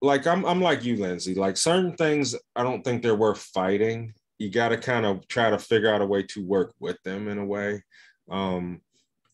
like I'm I'm like you, Lindsay. Like certain things I don't think they're worth fighting. You got to kind of try to figure out a way to work with them in a way. Um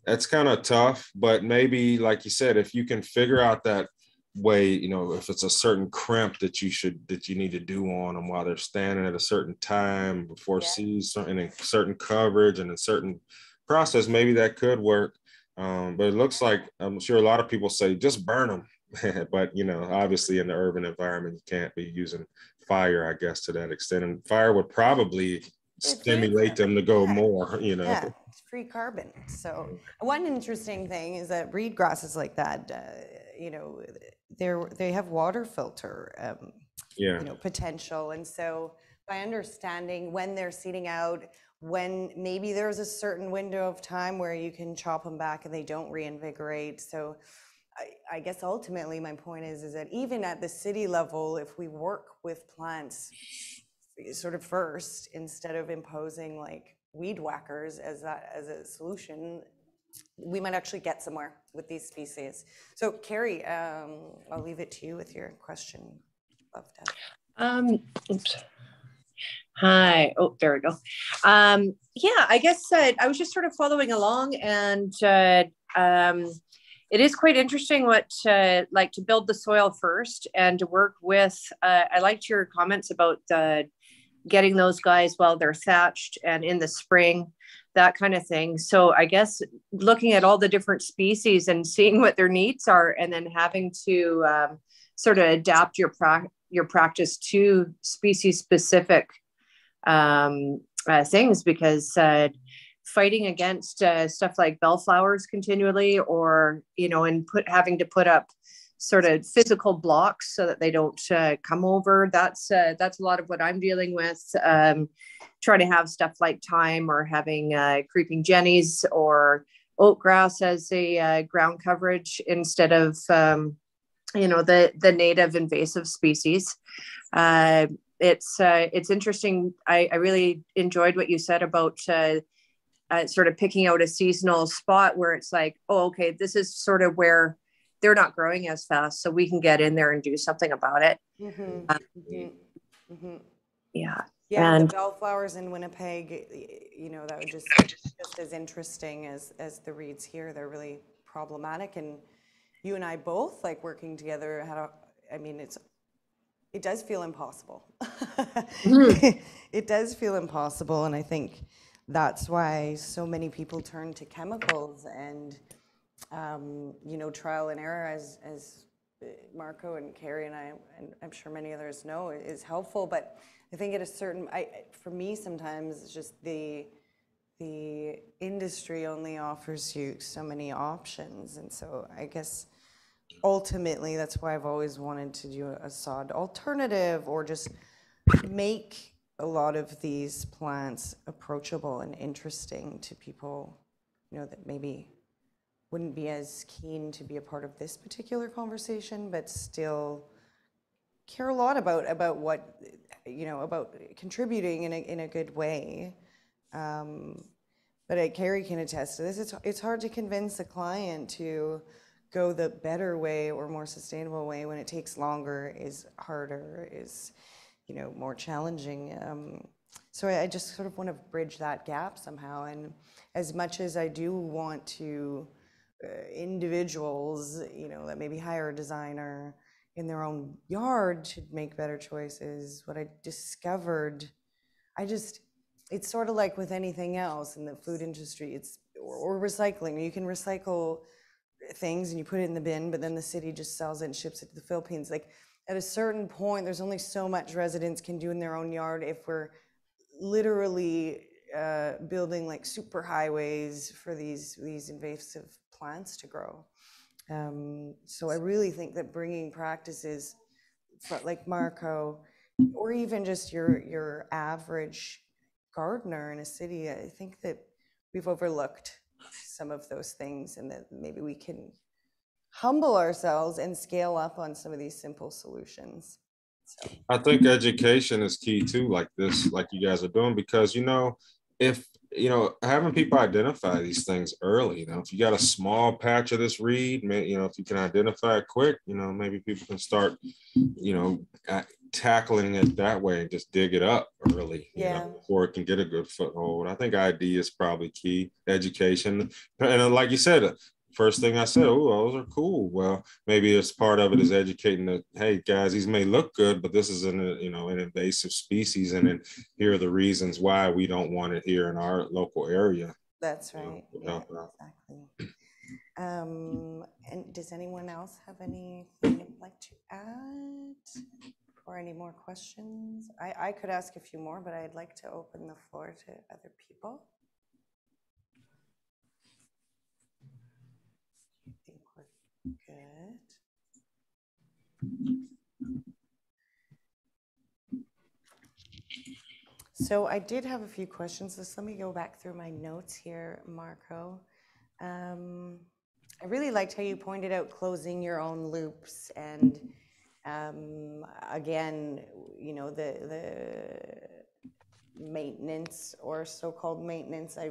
that's kind of tough, but maybe like you said, if you can figure out that way, you know, if it's a certain crimp that you should that you need to do on them while they're standing at a certain time before Yeah. season and in certain coverage and a certain process, maybe that could work. Um, but it looks like I'm sure a lot of people say just burn them, but you know, obviously in the urban environment, you can't be using fire, I guess, to that extent. And fire would probably stimulate them. them to go Yeah. more, you know. Yeah, it's free carbon. So one interesting thing is that reed grasses like that, uh, you know, they're they have water filter, um, Yeah. you know, potential, and so by understanding when they're seeding out, when maybe there's a certain window of time where you can chop them back and they don't reinvigorate. So I, I guess ultimately my point is is that even at the city level, if we work with plants sort of first instead of imposing like weed whackers as that as a solution we might actually get somewhere with these species so carrie um, i'll leave it to you with your question Um, oops. Hi. Oh, there we go. Um, yeah, I guess uh, I was just sort of following along, and uh, um, it is quite interesting what uh, like to build the soil first and to work with. Uh, I liked your comments about uh, getting those guys while they're thatched and in the spring, that kind of thing. So I guess looking at all the different species and seeing what their needs are, and then having to um, sort of adapt your pra- your practice to species specific um, uh, things because uh, fighting against uh, stuff like bellflowers continually or you know and put having to put up sort of physical blocks so that they don't uh, come over that's uh, that's a lot of what i'm dealing with um, trying to have stuff like thyme or having uh, creeping jennies or oat grass as a uh, ground coverage instead of um, you know the the native invasive species uh, it's uh, it's interesting I, I really enjoyed what you said about uh, uh, sort of picking out a seasonal spot where it's like, oh, okay, this is sort of where they're not growing as fast, so we can get in there and do something about it. Mhm, Uh, mhm, mhm. Yeah. Yeah, And- the bellflowers in Winnipeg, you know, that would just, just as interesting as, as the reeds here. They're really problematic and you and I both, like working together, I mean, it's, it does feel impossible. It does feel impossible and I think that's why so many people turn to chemicals and, um, you know, trial and error as, as uh, Marco and Carrie and I, and I'm sure many others know, is helpful. But I think at a certain, I, for me, sometimes it's just the, the industry only offers you so many options. And so I guess ultimately, that's why I've always wanted to do a sod alternative or just make a lot of these plants approachable and interesting to people, you know, that maybe wouldn't be as keen to be a part of this particular conversation, but still care a lot about about what you know about contributing in a in a good way. Um, but Carrie can attest to this. It's it's hard to convince a client to go the better way or more sustainable way when it takes longer, is harder, is you know more challenging. Um, so I, I just sort of want to bridge that gap somehow. And as much as I do want to uh, individuals, you know, that maybe hire a designer in their own yard to make better choices. What I discovered, I just, it's sort of like with anything else in the food industry, it's, or, or recycling. You can recycle things and you put it in the bin, but then the city just sells it and ships it to the Philippines. Like at a certain point, there's only so much residents can do in their own yard if we're literally uh, building like super highways for these these invasive plants to grow. Um, so I really think that bringing practices like Marco, or even just your your average gardener in a city, I think that we've overlooked some of those things, and that maybe we can humble ourselves and scale up on some of these simple solutions. So, I think education is key too, like this, like you guys are doing, because you know, if you know, having people identify these things early, you know, if you got a small patch of this reed, you know, if you can identify it quick, you know, maybe people can start, you know, tackling it that way and just dig it up early, you Yeah. know, before it can get a good foothold. I think ID is probably key, education, and like you said, first thing I said, oh, those are cool. Well, maybe it's part of it is educating that, hey guys, these may look good, but this is an uh, you know an invasive species, and then here are the reasons why we don't want it here in our local area. That's right. Yeah, without that. exactly. Um, and does anyone else have anything they'd like to add? Or any more questions? I, I could ask a few more, but I'd like to open the floor to other people. I think we're good. So I did have a few questions. Just let me go back through my notes here, Marco. Um, I really liked how you pointed out closing your own loops and um, again, you know, the the maintenance or so-called maintenance I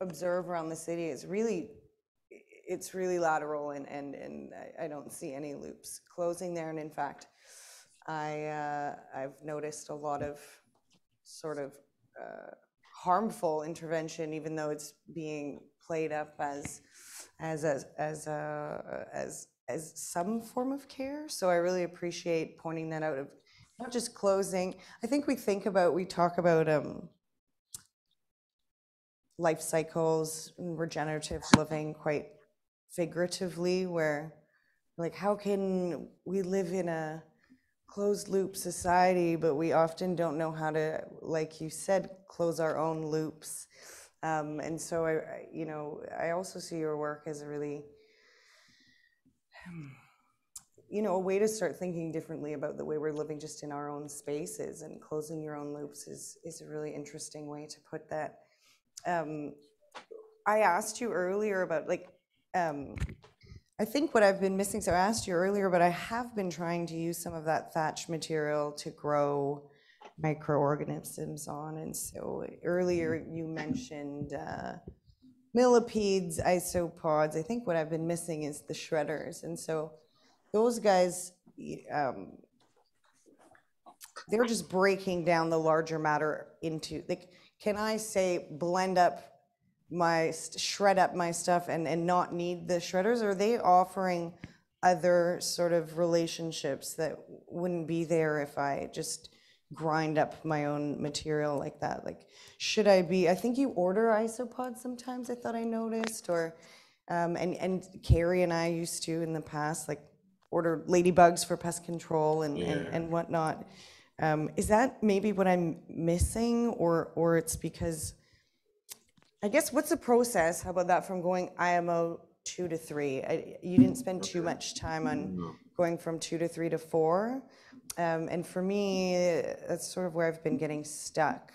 observe around the city is really it's really lateral and and and I, don't see any loops closing there. And in fact, I uh, I've noticed a lot of sort of uh, harmful intervention, even though it's being played up as as as as a, as as some form of care. So I really appreciate pointing that out of not just closing. I think we think about we talk about um, life cycles and regenerative living quite figuratively, where like how can we live in a closed loop society, but we often don't know how to, like you said, close our own loops. Um, and so I, you know, I also see your work as a really, you know, a way to start thinking differently about the way we're living just in our own spaces and closing your own loops is is a really interesting way to put that. Um, I asked you earlier about like, I think what I've been missing. So I asked you earlier, but I have been trying to use some of that thatch material to grow microorganisms on. And so earlier you mentioned uh, millipedes, isopods. I think what I've been missing is the shredders. And so those guys, um, they're just breaking down the larger matter into, like, can I say blend up my, shred up my stuff and, and not need the shredders? Are they offering other sort of relationships that wouldn't be there if I just grind up my own material like that? Like, should I be, I think you order isopods sometimes, I thought I noticed, or, um, and, and Carrie and I used to in the past, like, order ladybugs for pest control and, and, and whatnot. Um, is that maybe what I'm missing, or, or it's because, I guess, what's the process, how about that, from going IMO two to three? I- You didn't spend too much time on going from two to three to four. Um, And for me, that's sort of where I've been getting stuck.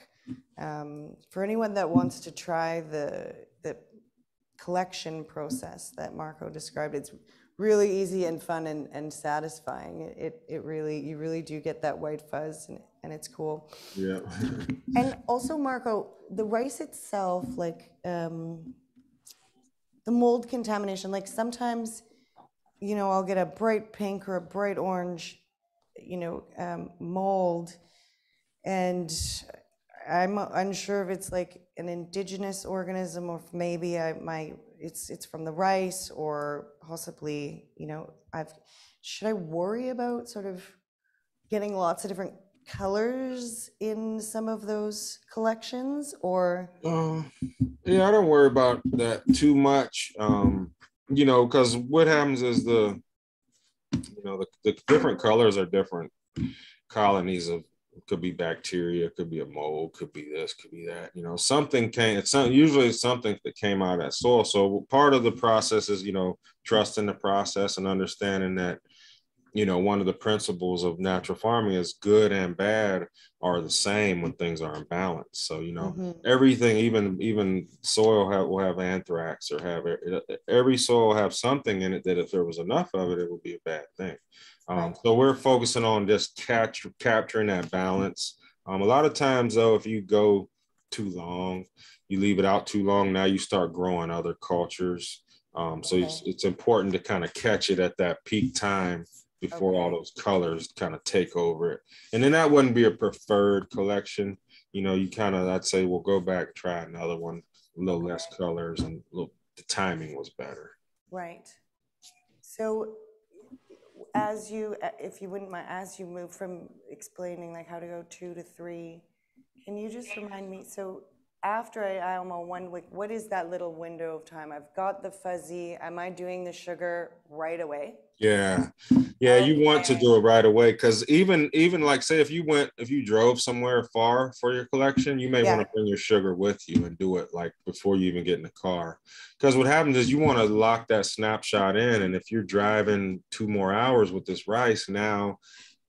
Um, For anyone that wants to try the, the collection process that Marco described, it's really easy and fun and, and satisfying. It, it really, you really do get that white fuzz and, and it's cool. Yeah. And also, Marco, the rice itself, like um, the mold contamination, like sometimes, you know, I'll get a bright pink or a bright orange, you know, um, mold, and I'm unsure if it's like an indigenous organism or if maybe I, my it's it's from the rice or possibly, you know, I've should I worry about sort of getting lots of different colors in some of those collections or Uh, yeah, I don't worry about that too much. Um, you know, because what happens is the, you know, the, the different colors are different colonies of could be bacteria, could be a mold, could be this, could be that. You know, something came. It's some, usually something that came out of that soil. So part of the process is you know trusting the process and understanding that you know one of the principles of natural farming is good and bad are the same when things are in balance. So you know Mhm. everything, even even soil have, will have anthrax or have every soil have something in it that if there was enough of it, it would be a bad thing. Um, Right. so we're focusing on just catch, capturing that balance. Um, a lot of times, though, if you go too long, you leave it out too long, now you start growing other cultures. Um, so it's, it's important to kind of catch it at that peak time before all those colors kind of take over it. And then that wouldn't be a preferred collection. You know, you kind of, I'd say, we'll go back, try another one, a little less colors, and little, the timing was better. right so as you if you wouldn't mind as you move from explaining like how to go two to three can you just remind me so after I, I almost one week what is that little window of time i've got the fuzzy am i doing the sugar right away Yeah. Yeah, you want to do it right away because even even like say if you went if you drove somewhere far for your collection, you may Yeah. want to bring your sugar with you and do it like before you even get in the car. Because what happens is you want to lock that snapshot in, and if you're driving two more hours with this rice, now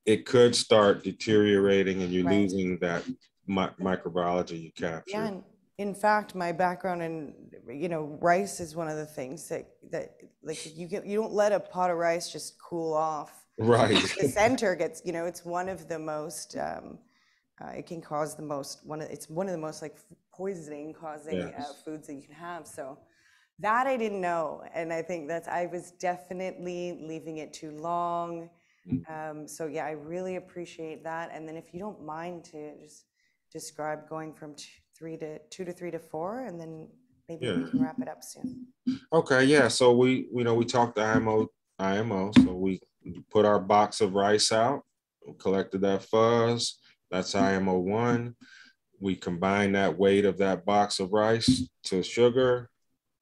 it could start deteriorating and you're Right. losing that mi- microbiology you captured. Yeah, and in fact, my background in you know rice is one of the things that that like you get you don't let a pot of rice just cool off. Right. The center gets you know it's one of the most um, uh, it can cause the most one of, it's one of the most like poisoning causing uh, foods that you can have. So that I didn't know, and I think that's I was definitely leaving it too long. Mm. Um, so yeah, I really appreciate that. And then if you don't mind to just describe going from two, three to two to three to four, and then maybe we can wrap it up soon. Okay, yeah. So we, you know, we talked to IMO, IMO. So we put our box of rice out, collected that fuzz. That's IMO one. We combine that weight of that box of rice to sugar.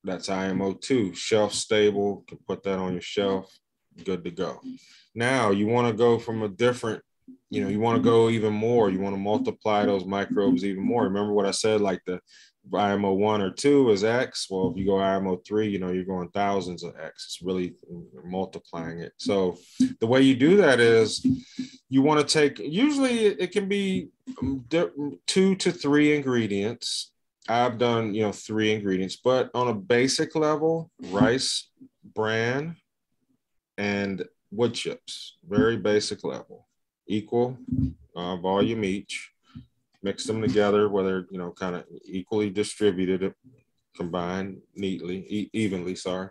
That's IMO two. Shelf stable. Can put that on your shelf. Good to go. Now you want to go from a different. You know, you want to go even more. You want to multiply those microbes even more. Remember what I said? Like the IMO one or two is X. Well, if you go IMO three, you know, you're going thousands of X. It's really multiplying it. So the way you do that is you want to take, usually it can be um, two to three ingredients. I've done, you know, three ingredients, but on a basic level, rice, bran, and wood chips, very basic level, equal uh, volume each. mix them together whether, you know, kind of equally distributed, combined neatly, e- evenly, sorry.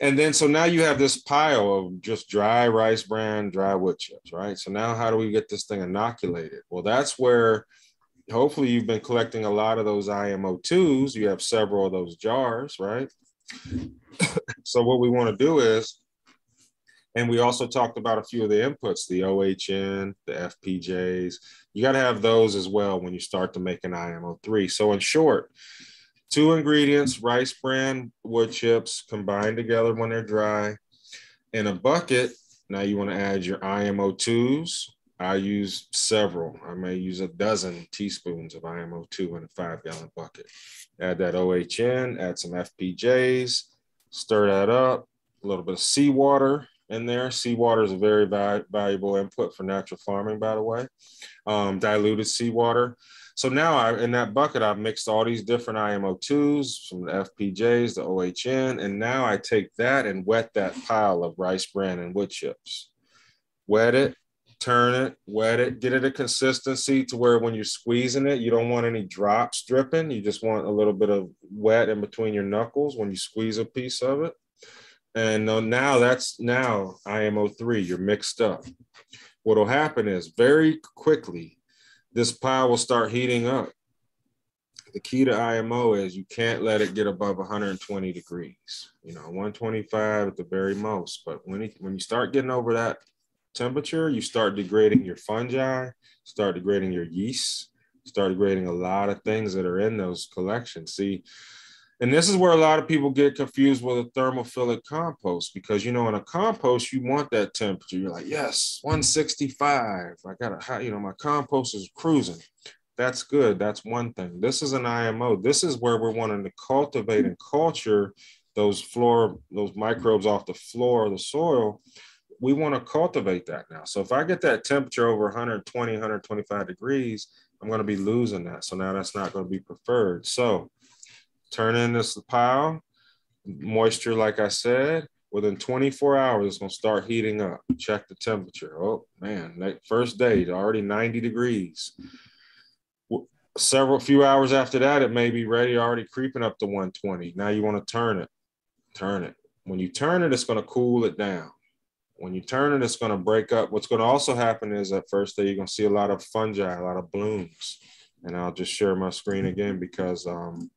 And then, so now you have this pile of just dry rice bran, dry wood chips, right? So now how do we get this thing inoculated? Well, that's where hopefully you've been collecting a lot of those IMO2s. You have several of those jars, right? so what we want to do is, and we also talked about a few of the inputs, the OHN, the FPJs. You got to have those as well when you start to make an IMO3. So in short, two ingredients, rice bran, wood chips combined together when they're dry. In a bucket, now you want to add your IMO2s, I use several. I may use a dozen teaspoons of IMO2 in a five gallon bucket. Add that OHN, add some FPJs, stir that up, a little bit of seawater in there. Seawater is a very valuable input for natural farming, by the way. Um, diluted seawater. So now I, in that bucket, I've mixed all these different IMO2s from the FPJs, the OHN, and now I take that and wet that pile of rice bran and wood chips. Wet it, turn it, wet it, get it a consistency to where when you're squeezing it, you don't want any drops dripping. You just want a little bit of wet in between your knuckles when you squeeze a piece of it. And uh, now that's now IMO3, you're mixed up. What'll happen is very quickly, this pile will start heating up. The key to IMO is you can't let it get above 120 degrees, you know, 125 at the very most. But when, it, when you start getting over that temperature, you start degrading your fungi, start degrading your yeast, start degrading a lot of things that are in those collections. See, and this is where a lot of people get confused with a thermophilic compost because you know in a compost you want that temperature. You're like, yes, 165. I got a high, you know, my compost is cruising. That's good. That's one thing. This is an IMO. This is where we're wanting to cultivate and culture those floor, those microbes off the floor of the soil we want to cultivate that now. So if I get that temperature over 120, 125 degrees, I'm going to be losing that. So now that's not going to be preferred. So turn in this pile, moisture, like I said, within 24 hours, it's to start heating up. Check the temperature. Oh man, that first day, already 90 degrees. Several few hours after that, it may be ready, already creeping up to 120. Now you want to turn it, turn it. When you turn it, it's going to cool it down. When you turn it, it's going to break up. What's going to also happen is at first day, you're to see a lot of fungi, a lot of blooms. And I'll just share my screen again because um,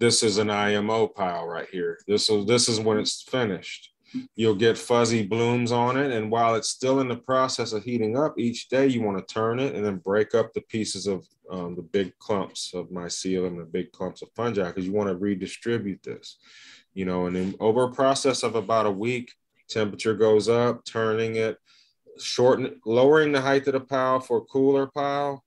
this is an IMO pile right here. This is, this is when it's finished. You'll get fuzzy blooms on it. And while it's still in the process of heating up, each day you want to turn it and then break up the pieces of um, the big clumps of mycelium, the big clumps of fungi, because you want to redistribute this you know, and then over a process of about a week, temperature goes up, turning it, shorten, lowering the height of the pile for cooler pile,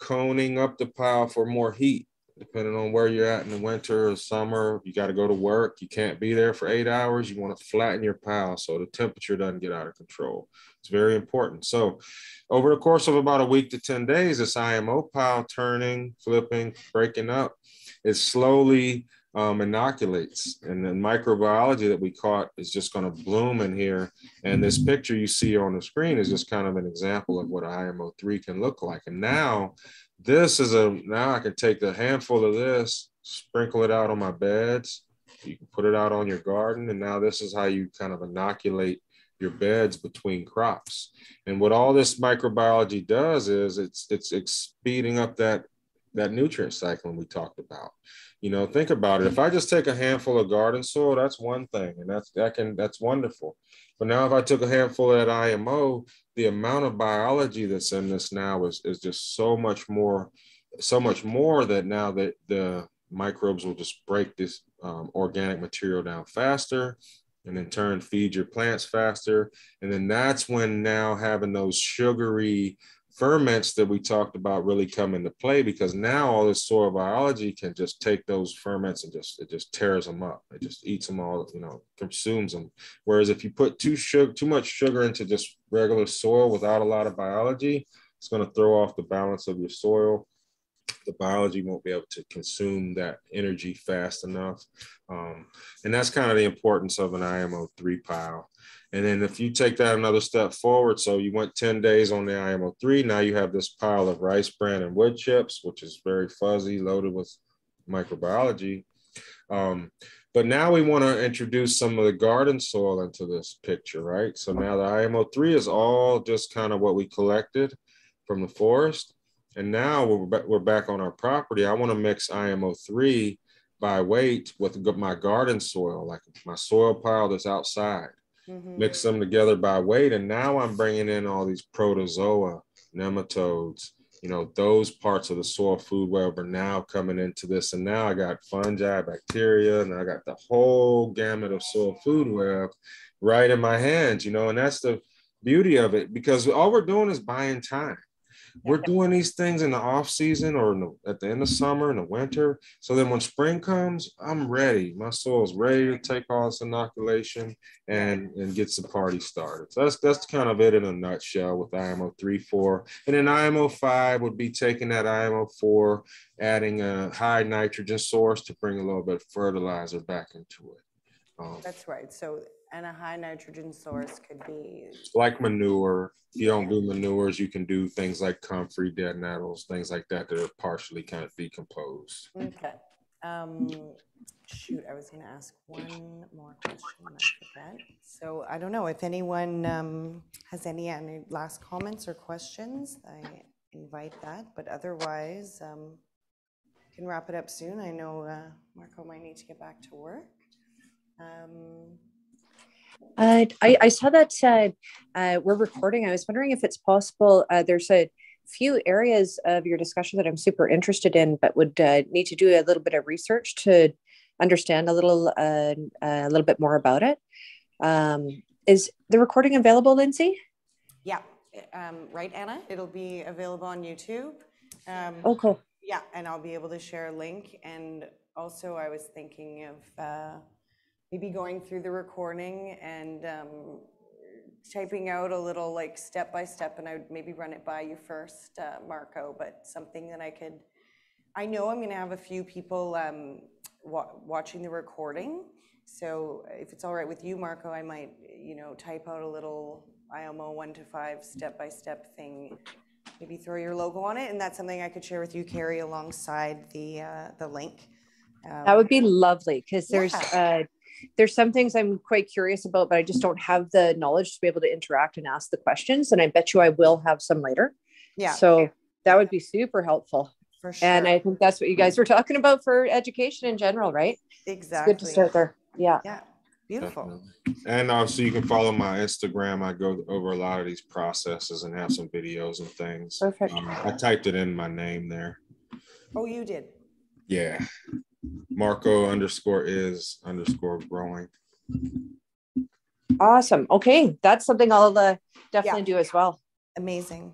coning up the pile for more heat, depending on where you're at in the winter or summer. You got to go to work. You can't be there for eight hours. You want to flatten your pile so the temperature doesn't get out of control. It's very important. So, over the course of about a week to 10 days, this IMO pile turning, flipping, breaking up is slowly um, inoculates. And the microbiology that we caught is just going to bloom in here. And this picture you see on the screen is just kind of an example of what IMO3 can look like. And now this is a, now I can take a handful of this, sprinkle it out on my beds. You can put it out on your garden. And now this is how you kind of inoculate your beds between crops. And what all this microbiology does is it's, it's, it's speeding up that, that nutrient cycling we talked about. You know, think about it. If I just take a handful of garden soil, that's one thing, and that's that can that's wonderful. But now, if I took a handful of that IMO, the amount of biology that's in this now is is just so much more, so much more that now that the microbes will just break this um, organic material down faster and in turn feed your plants faster. And then that's when now having those sugary ferments that we talked about really come into play because now all this soil biology can just take those ferments and just it just tears them up. It just eats them all, you know, consumes them. Whereas if you put too sugar, too much sugar into just regular soil without a lot of biology, it's going to throw off the balance of your soil. The biology won't be able to consume that energy fast enough. Um, and that's kind of the importance of an IMO3 pile. And then if you take that another step forward, so you went 10 days on the IMO3, now you have this pile of rice bran and wood chips, which is very fuzzy, loaded with microbiology. Um, but now we want to introduce some of the garden soil into this picture, right? So now the IMO3 is all just kind of what we collected from the forest. And now we're, back, we're back on our property. I want to mix IMO3 by weight with my garden soil, like my soil pile that's outside. Mm-hmm. Mix them together by weight. And now I'm bringing in all these protozoa, nematodes, you know, those parts of the soil food web are now coming into this. And now I got fungi, bacteria, and I got the whole gamut of soil food web right in my hands, you know, and that's the beauty of it because all we're doing is buying time we're doing these things in the off season or the, at the end of summer in the winter. So then when spring comes, I'm ready. My soil's ready to take all this inoculation and and gets the party started. So that's that's kind of it in a nutshell with IMO three four. And then IMO five would be taking that IMO four, adding a high nitrogen source to bring a little bit of fertilizer back into it. Um, that's right. So and a high nitrogen source could be like manure. You don't do manures, you can do things like comfrey, dead nettles, things like that that are partially kind of decomposed. Okay. Um, shoot, I was going to ask one more question. I. So I don't know if anyone um, has any, any last comments or questions. I invite that, but otherwise, um, can wrap it up soon. I know uh, Marco might need to get back to work. Um, uh, I, I, saw that uh, uh, we're recording. I was wondering if it's possible. Uh, there's a few areas of your discussion that I'm super interested in, but would uh, need to do a little bit of research to understand a little uh, a little bit more about it. Um, is the recording available, Lindsay? Yeah, um, right, Anna. It'll be available on YouTube. Um, oh, cool. Yeah, and I'll be able to share a link. And also, I was thinking of maybe going through the recording and um, typing out a little like step by step, and I would maybe run it by you first, uh, Marco, but something that I could. I know I'm going to have a few people um, wa- watching the recording, so if it's all right with you, Marco, I might, you know, type out a little IMO one to five step by step thing. Maybe throw your logo on it, and that's something I could share with you, Carrie, alongside the uh, the link. Um, that would be lovely because there's yeah. uh, there's some things I'm quite curious about, but I just don't have the knowledge to be able to interact and ask the questions. And I bet you I will have some later. Yeah. So that would be super helpful. For sure. And I think that's what you guys were talking about for education in general, right? Exactly. It's good to start there. Yeah. Yeah. Beautiful. Definitely. And also, you can follow my Instagram. I go over a lot of these processes and have some videos and things. Perfect. Um, I typed it in my name there. Oh, you did? Yeah. Marco underscore is underscore growing. Awesome. Okay, that's something I'll uh, definitely yeah. do as well. Amazing.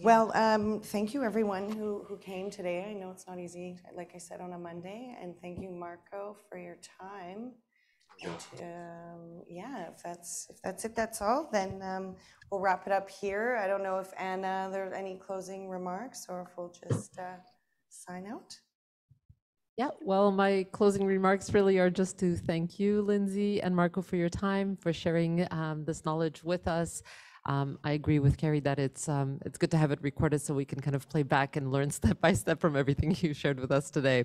Well, um, thank you everyone who, who came today. I know it's not easy, like I said, on a Monday. And thank you, Marco, for your time. And um, yeah, if that's if that's it, that's all. Then um, we'll wrap it up here. I don't know if Anna, there are any closing remarks, or if we'll just uh, sign out. Yeah, well, my closing remarks really are just to thank you, Lindsay and Marco, for your time, for sharing um, this knowledge with us. Um, I agree with Carrie that it's um, it's good to have it recorded so we can kind of play back and learn step by step from everything you shared with us today.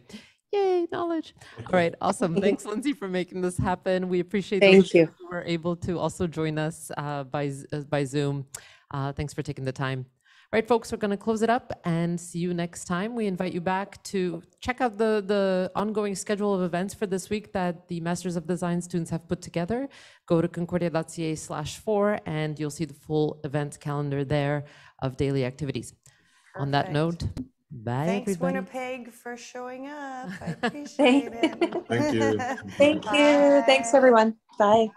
Yay, knowledge! All right, awesome. Thanks, Lindsay, for making this happen. We appreciate Thank you. who were able to also join us uh, by uh, by Zoom. Uh, thanks for taking the time. All right, folks, we're going to close it up and see you next time. We invite you back to check out the, the ongoing schedule of events for this week that the Masters of Design students have put together. Go to concordia.ca slash four and you'll see the full event calendar there of daily activities. Perfect. On that note, bye Thanks, everybody. Winnipeg, for showing up. I appreciate it. Thank you. Thank you. Thanks, everyone. Bye.